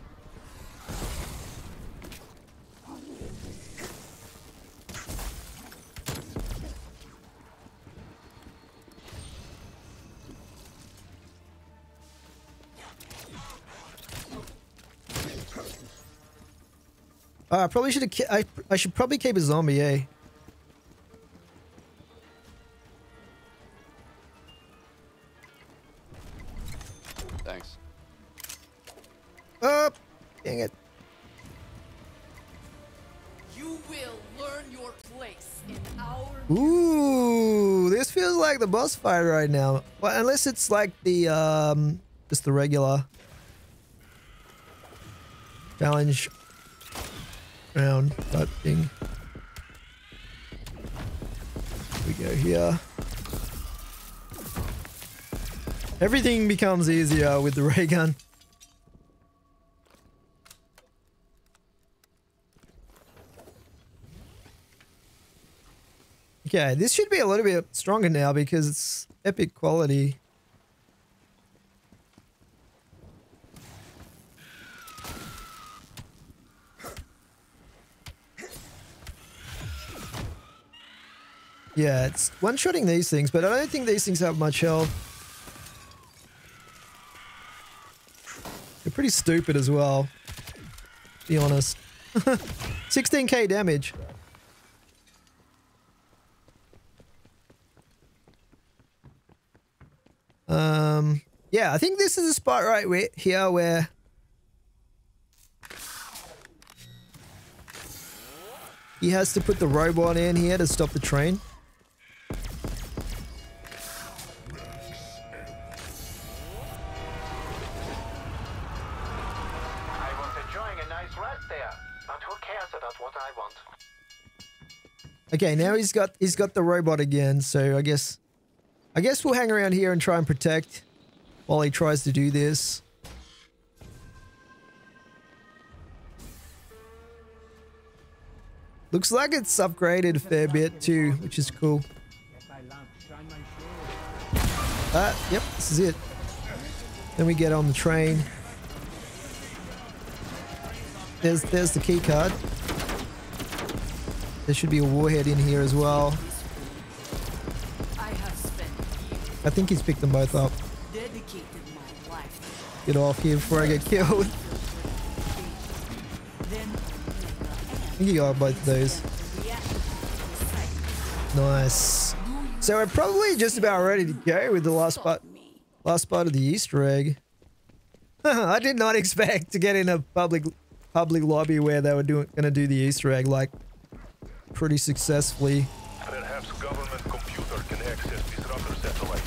Uh, I probably should. I I should probably keep a zombie, eh? The boss fight right now. Well, unless it's like the um, just the regular challenge round type thing. We go here. Everything becomes easier with the ray gun. Okay, this should be a little bit stronger now because it's epic quality. Yeah, it's one-shotting these things, but I don't think these things have much health. They're pretty stupid as well, to be honest. 16k damage. Um, yeah, I think this is a spot right where, here where he has to put the robot in here to stop the train. I was enjoying a nice rest there. But who cares about what I want? Okay, now he's got he's got the robot again, so I guess I guess we'll hang around here and try and protect while he tries to do this. Looks like it's upgraded a fair bit too, which is cool. Ah, yep, this is it. Then we get on the train. There's there's the key card. There should be a warhead in here as well. I have spent years I think he's picked them both up. Get off here before I get killed. I think you got both of those. Nice. So we're probably just about ready to go with the last part, last part of the Easter egg. I did not expect to get in a public public lobby where they were doing gonna do the Easter egg like pretty successfully. Perhaps government computer can access disruptor satellite.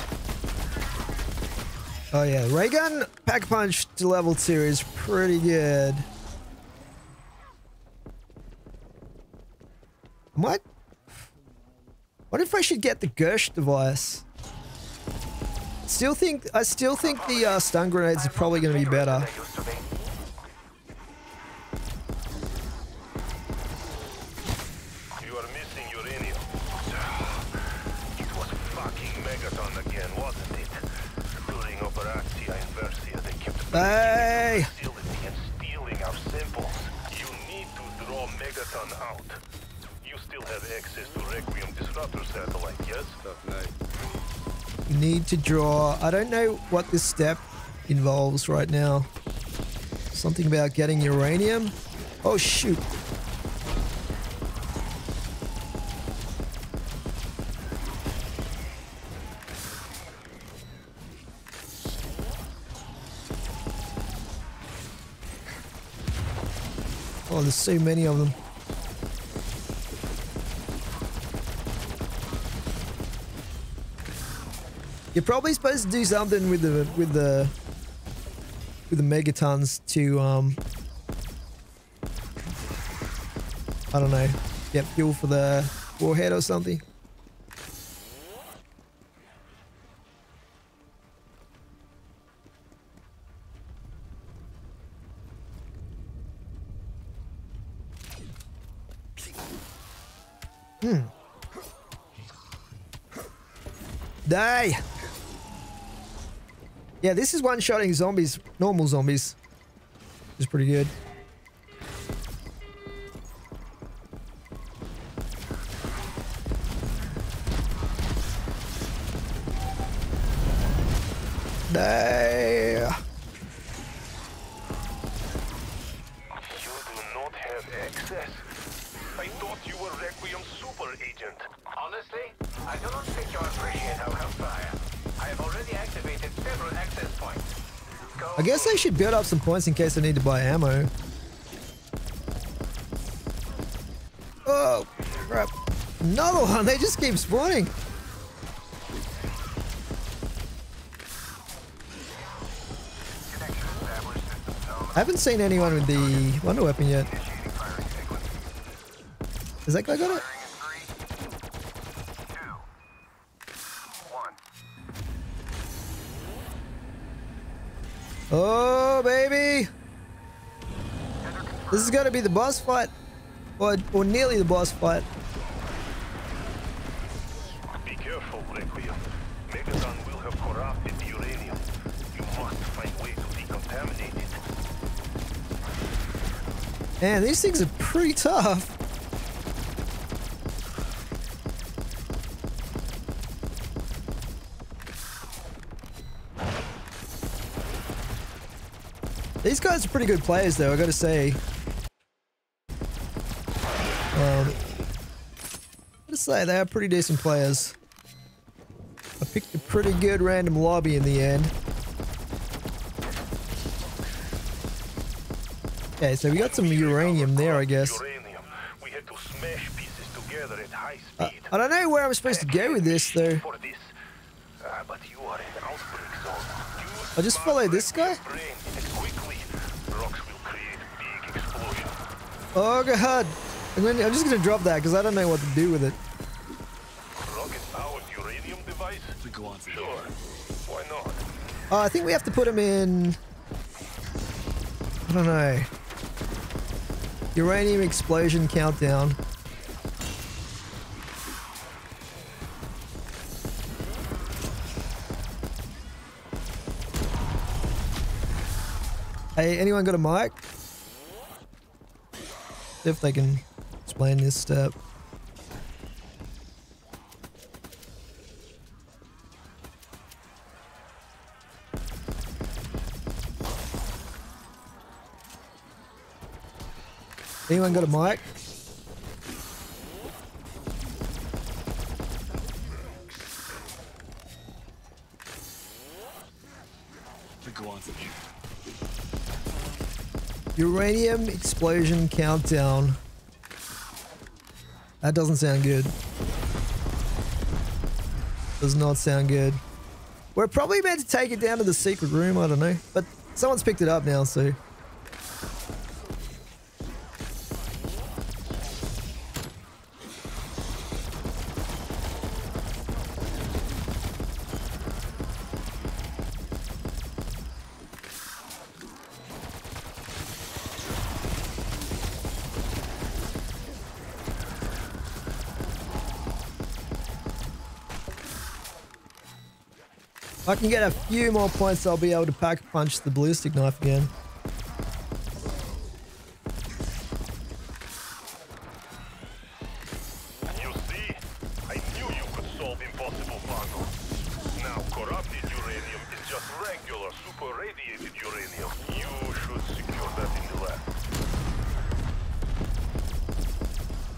Oh yeah, ray gun pack punch to level two is pretty good. What? What if I should get the Gersh device? Still think I still think the uh, stun grenades are probably going to be better. Hey! and stealing our samples. You need to draw Megaton out. You still have access to Requiem Disruptor satellite, yes? Tough night. You need to draw. I don't know what this step involves right now. Something about getting uranium? Oh, shoot. Oh, there's so many of them. You're probably supposed to do something with the with the with the megatons to um I don't know, get fuel for the warhead or something. Die! Yeah, this is one-shotting zombies, normal zombies. Is pretty good. Build up some points in case I need to buy ammo. Oh, crap. Another one! They just keep spawning! I haven't seen anyone with the wonder weapon yet. Has that guy got it? Is gonna be the boss fight. Or, or nearly the boss fight. Be careful, Requiem. Megaton will have corrupted the uranium. You must find way to decontaminate it. Man, these things are pretty tough. These guys are pretty good players, though, I gotta say. Um, I gotta say, they are pretty decent players. I picked a pretty good random lobby in the end. Okay, so we got some uranium there, I guess. Uh. I don't know where I'm supposed to go with this, though. I'll just follow this guy? Oh god! I'm, gonna, I'm just gonna drop that because I don't know what to do with it. Oh, I think we have to put him in. I don't know. Uranium explosion countdown. Hey, anyone got a mic? If they can explain this step. Anyone got a mic? We go on from here. Uranium explosion countdown. That doesn't sound good. Does not sound good. We're probably meant to take it down to the secret room, I don't know. But someone's picked it up now, so. I can get a few more points, I'll be able to pack punch the ballistic knife again. You see? I knew you could solve impossible puzzles. Now, corrupted uranium is just regular super radiated uranium. You should secure that in the lab.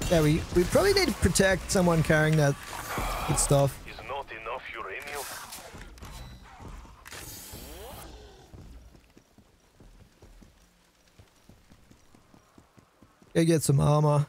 Yeah, we, we probably need to protect someone carrying that good stuff. Is not enough uranium? Go get some armor.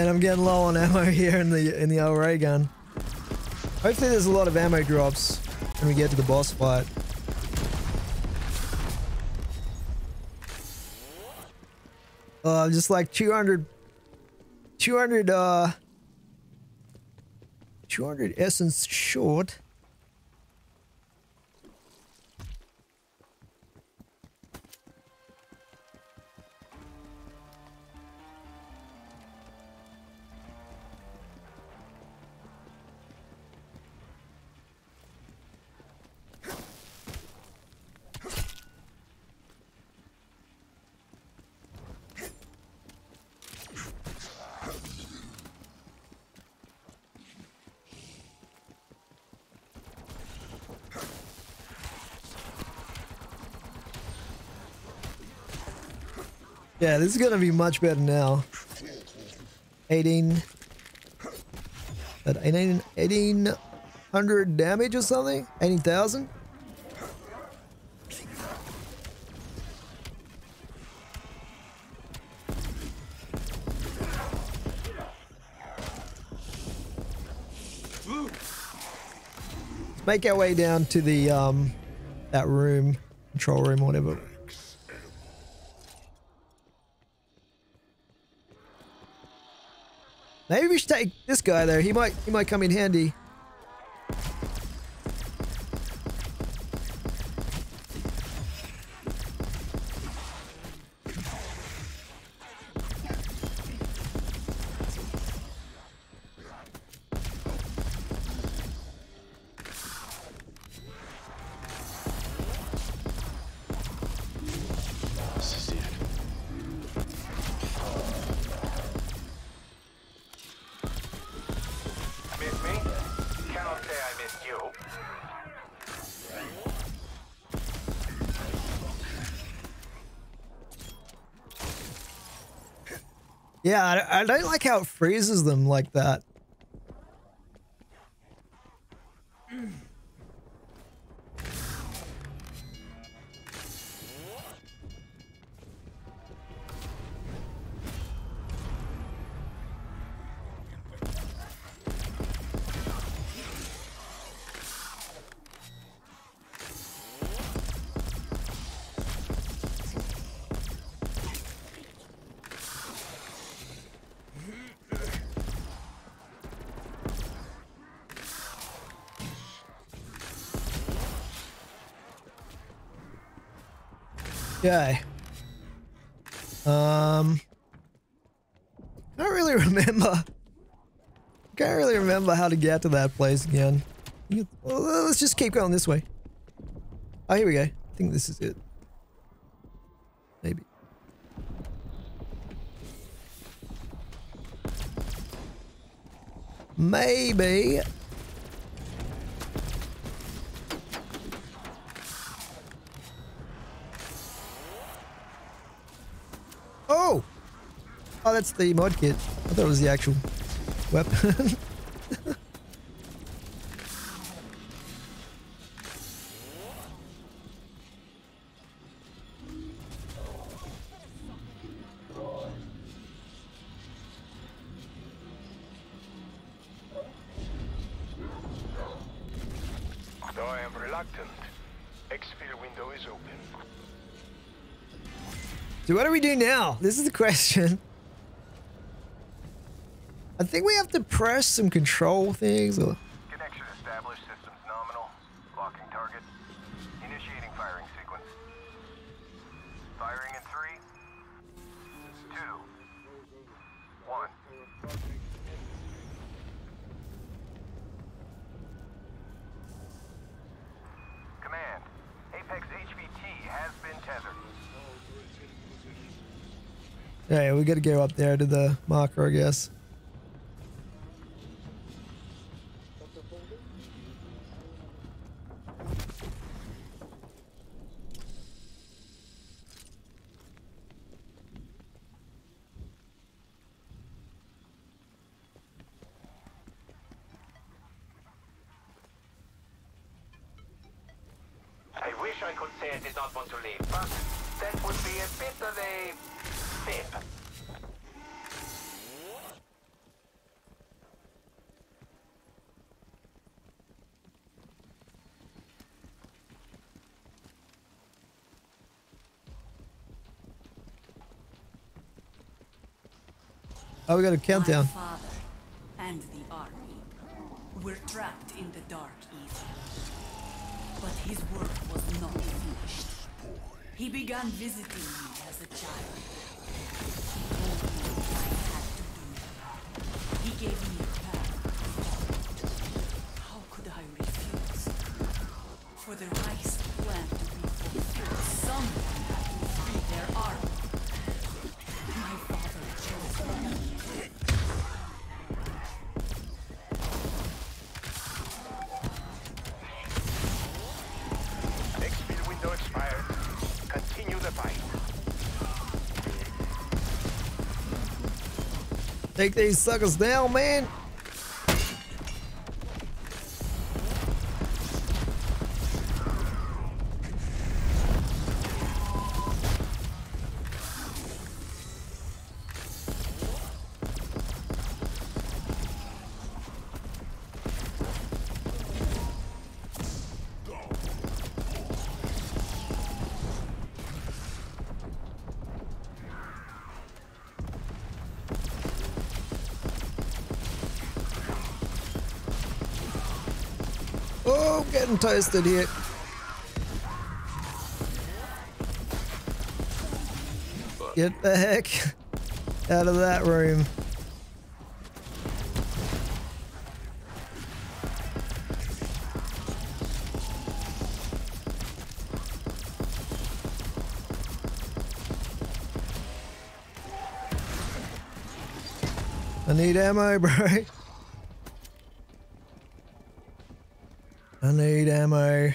And I'm getting low on ammo here in the in the old ray gun. Hopefully there's a lot of ammo drops when we get to the boss fight. Uh, just like 200, 200, uh, 200 essence short. Yeah, this is gonna be much better now. 18 at 18 1800 damage or something? 18,000? Let's make our way down to the um that room, control room, whatever. Maybe we should take this guy there. He might he might come in handy. Yeah, I, I don't like how it freezes them like that. Okay. Um. I don't really remember. Can't really remember how to get to that place again. Let's just keep going this way. Oh, here we go. I think this is it. Maybe. Maybe. Oh, that's the mod kit. I thought it was the actual weapon. So what do we do now? This is the question. I think we have to press some control things or Connection established. Systems nominal. Locking target. Initiating firing sequence. Firing in three, two, one. Command. Apex HVT has been tethered. Yeah, we gotta go up there to the marker, I guess. I wish I could say I did not want to leave, but that would be a bit of a fib. Oh, we got a countdown. father and the army were trapped in the dark. But his work was not finished. He began visiting me as a child. He told me what I had to do. He gave me Take these suckers down, man. I'm getting toasted here. Get the heck out of that room. I need ammo, bro. I need ammo.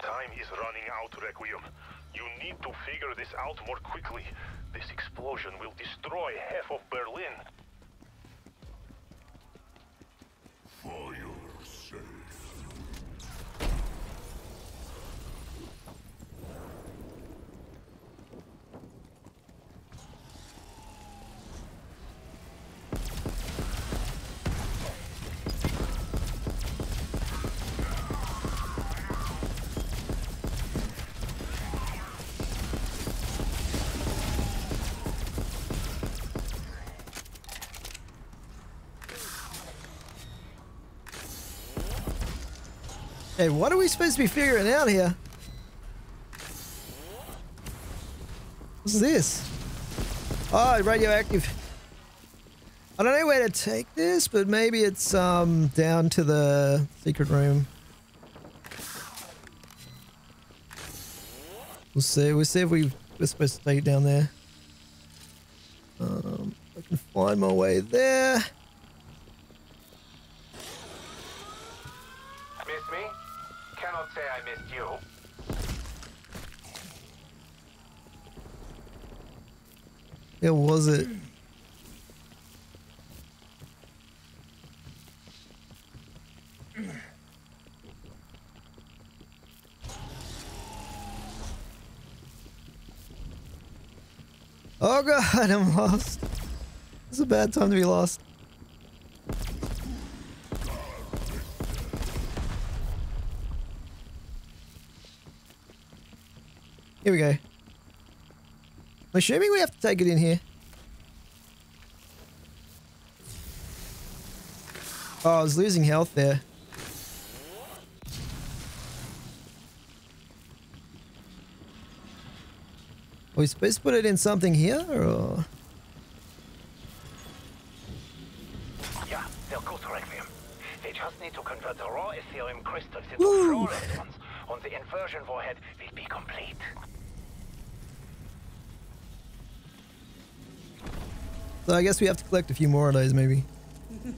Time is running out, Requiem. You need to figure this out more quickly. This explosion will destroy half of Berlin. Hey, what are we supposed to be figuring out here? What's this? Oh, radioactive. I don't know where to take this, but maybe it's um down to the secret room. We'll see. We'll see if we we're supposed to take it down there. Um, I can find my way there. Where was it? Oh god, I'm lost. It's a bad time to be lost. Here we go. I'm assuming we have to take it in here. Oh, I was losing health there. Are we supposed to put it in something here, or...? Yeah, they'll go to Requiem. They just need to convert the raw Aetherium crystals into Woo. fluoride ones, and the inversion warhead will be complete. So I guess we have to collect a few more of those, maybe.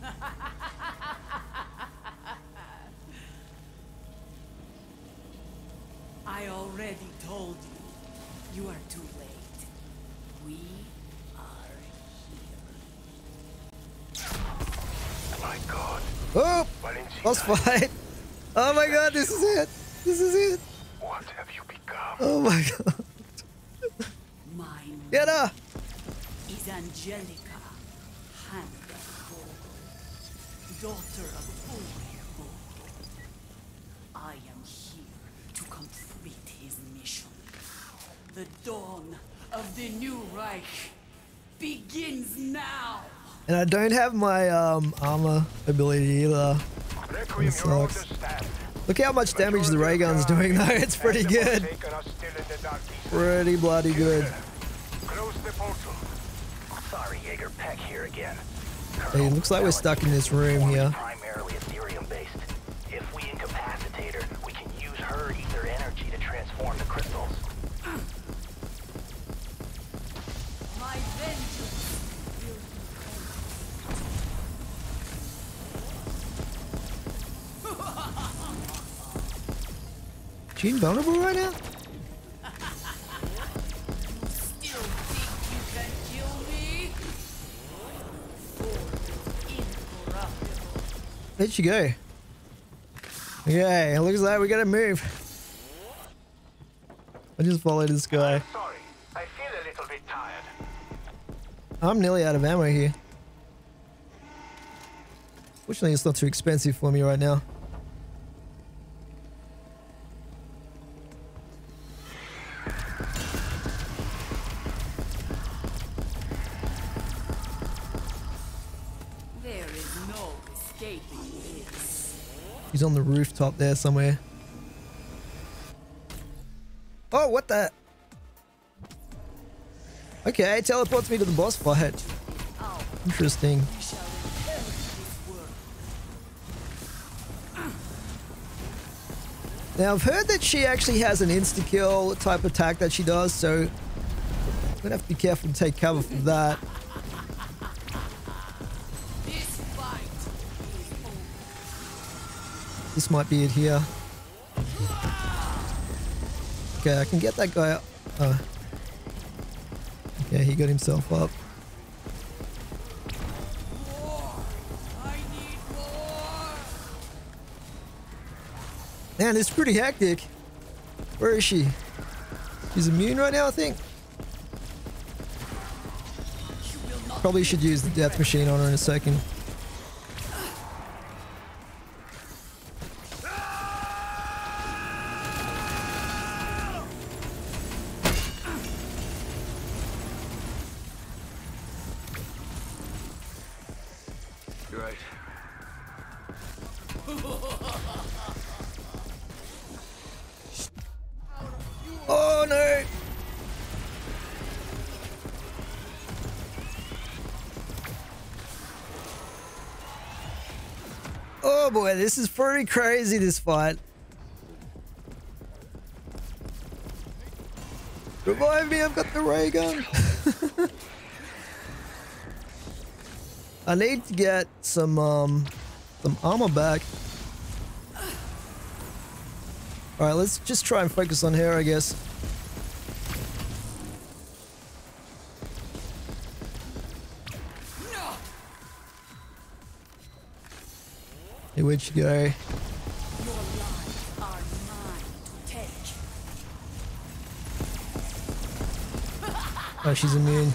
I already told you. You are too late. We are here. My God. Oh! Valentina, Boss fight! Oh my god, this is it! This is it! what have you become? Oh my god. My name Get her! is Angelica Handelborg, daughter of Ulrich Borg. I am here to complete his mission. The dawn of the new Reich begins now. And I don't have my um, armor ability either. That sucks. Look how much damage the ray gun's doing though, it's pretty good. Forsaken are still in the Dark Aether. Pretty bloody good. Close the portal. Sorry, here again. Hey, it looks like we're stuck in this room here. Primarily Aetherium based. If we incapacitate her, we can use her aether energy to transform the crystals. My vengeance will She invulnerable right now? Where'd she go? Okay, looks like we gotta move. I just followed this guy. Sorry, I feel a little bit tired. I'm nearly out of ammo here. Fortunately, it's not too expensive for me right now. He's on the rooftop there somewhere. Oh, what the? Okay, teleports me to the boss fight. Interesting. Now, I've heard that she actually has an insta-kill type attack that she does, so I'm gonna have to be careful to take cover from that. This might be it here. Okay, I can get that guy up. Uh, okay, he got himself up. Man, it's pretty hectic. Where is she? She's immune right now, I think. Probably should use the death machine on her in a second. This is pretty crazy, this fight. Revive me, I've got the ray gun. I need to get some, um, some armor back. Alright, let's just try and focus on her, I guess. To take. Oh, she's immune.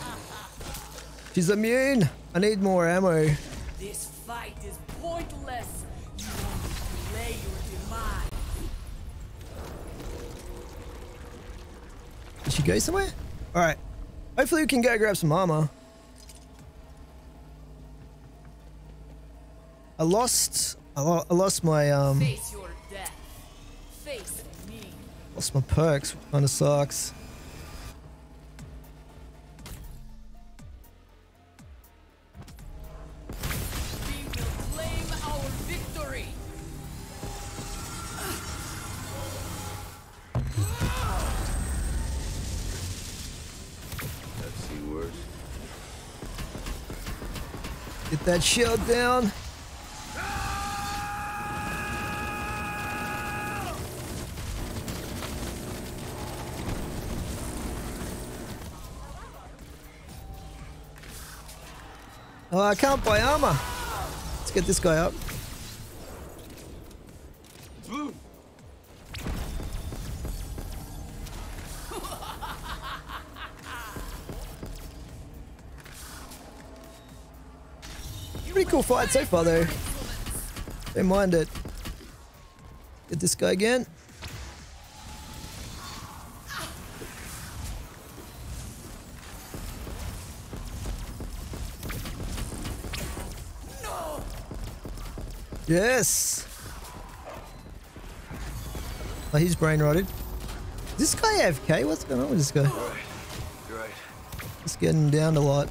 She's immune! I need more ammo. This fight is pointless. You only delay your demise. she go somewhere? All right. Hopefully we can go grab some armor. I lost. I, lo I lost my um. Face your death. Face me. Lost my perks. Kind of sucks. We will claim our victory. I've seen worse. Get that shield down. I can't buy armor. Let's get this guy up. Pretty cool fight so far, though. Don't mind it. Get this guy again. Yes. Oh, he's brain rotted. Is this guy AFK? What's going on with this guy? Right. He's getting down a lot.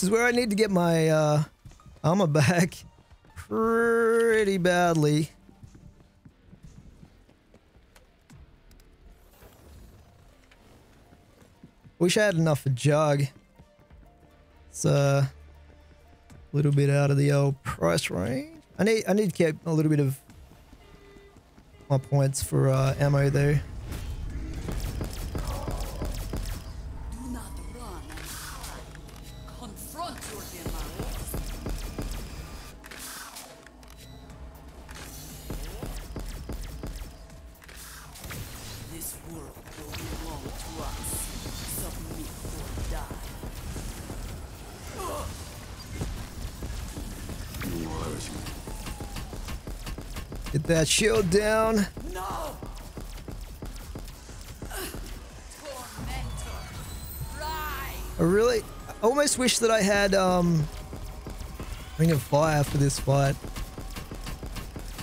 This is where I need to get my uh, armor back pretty badly. Wish I had enough for Jug. It's uh, a little bit out of the old price range. I need I need to keep a little bit of my points for uh, ammo though. That shield down. No! I really I almost wish that I had um Ring of Fire for this fight.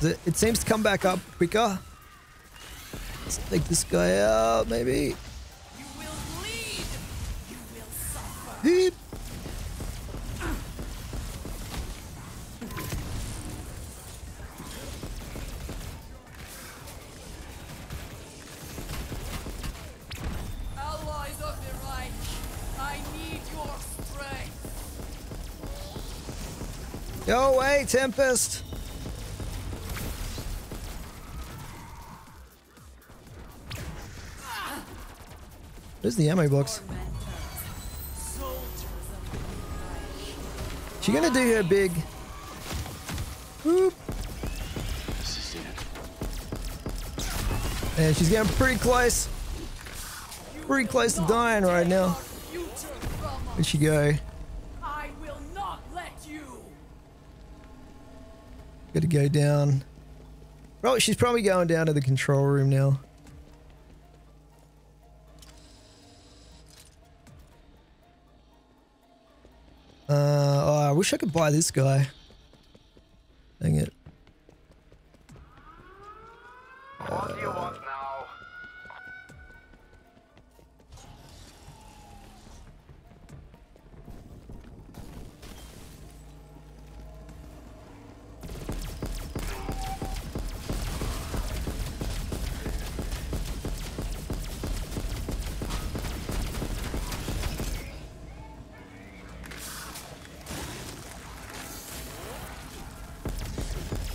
It, it seems to come back up quicker. Let's take this guy out, maybe. Tempest. Where's the ammo box? She gonna do her big. Whoop. And she's getting pretty close. Pretty close to dying right now. Where'd she go? I will not let you! Gotta go down. Probably, she's probably going down to the control room now. Uh, oh, I wish I could buy this guy.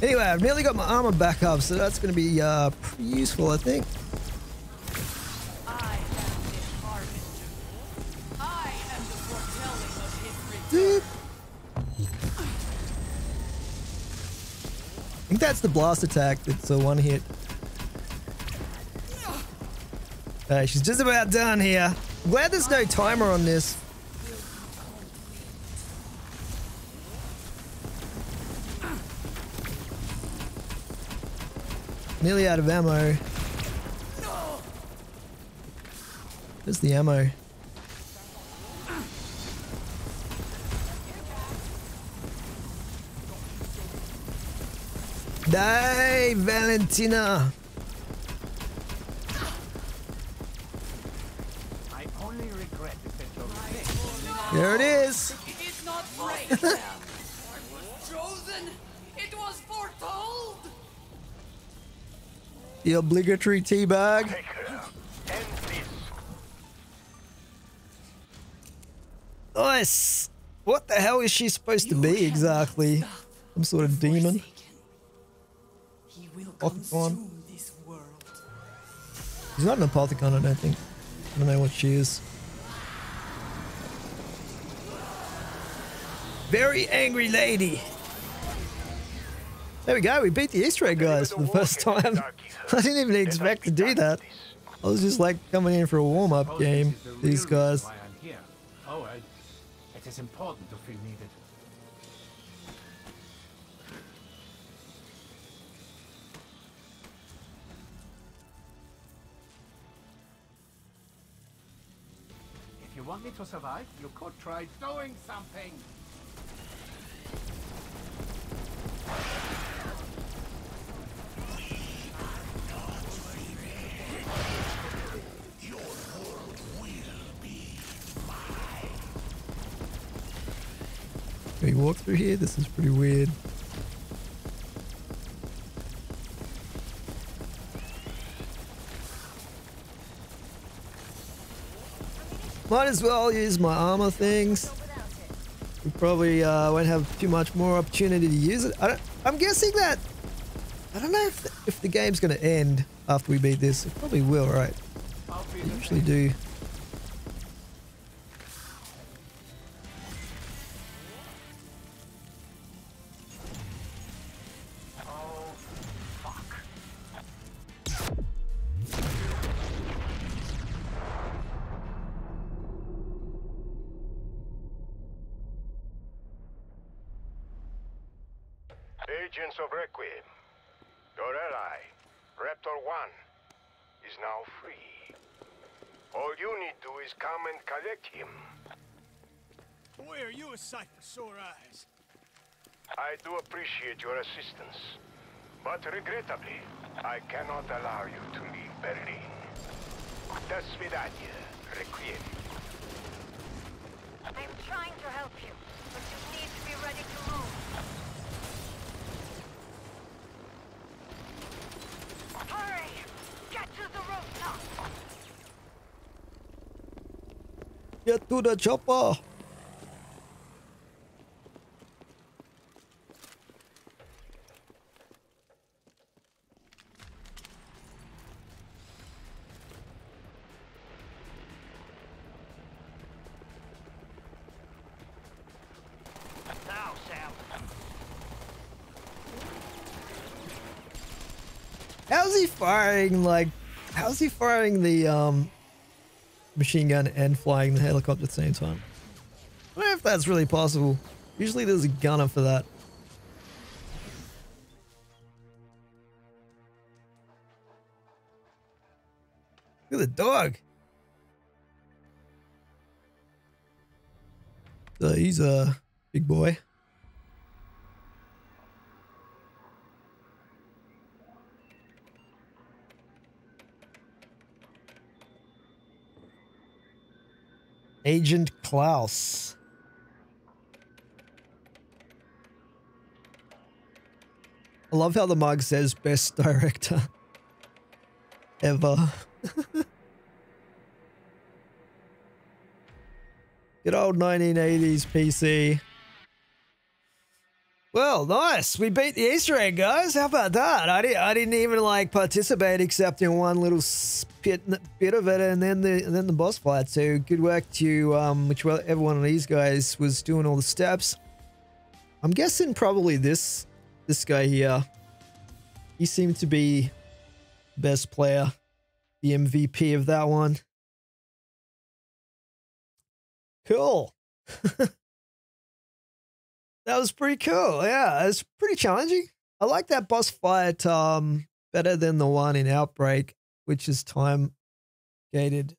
Anyway, I've nearly got my armor back up, so that's going to be uh, useful, I think. I think that's the blast attack. It's a one hit. Okay, she's just about done here. I'm glad there's no timer on this. Nearly out of ammo. Where's the ammo? Die, Valentina! I only regret that you're There it is! The obligatory. End this. Nice! What the hell is she supposed to be exactly? Some sort of demon? Apothicon. She's not an apothicon, I don't think. I don't know what she is. Very angry lady. There we go, we beat the Easter egg guys for the first time. I didn't even expect to do that. I was just like coming in for a warm-up game, these guys. why I'm here. Oh, I, it is important to feel needed. If you want me to survive, you could try doing something. Walk through here? This is pretty weird. Might as well use my armor things. We probably uh, won't have too much more opportunity to use it. I I'm guessing that... I don't know if the, if the game's going to end after we beat this. It probably will, right? I usually do. Agents of Requiem. Your ally, Raptor 1, is now free. All you need to do is come and collect him. Boy, are you a sight for sore eyes. I do appreciate your assistance, but regrettably, I cannot allow you to leave Berlin. До свидания, Requiem. I'm trying to help you, but you need to be ready to Get to the chopper! How's he firing like how's he firing the um machine gun and flying the helicopter at the same time? I don't know if that's really possible. Usually there's a gunner for that. Look at the dog. So he's a big boy. Agent Klaus. I love how the mug says best director ever. Good old 1980s PC. Well, nice. We beat the Easter egg, guys. How about that? I, di- I didn't even like participate except in one little spit bit of it, and then the and then the boss fight. So good work to um, whichever one of these guys was doing all the steps. I'm guessing probably this this guy here He seemed to be best player, the MVP of that one. Cool. that was pretty cool. Yeah, it's pretty challenging. I like that boss fight um better than the one in Outbreak, which is time gated.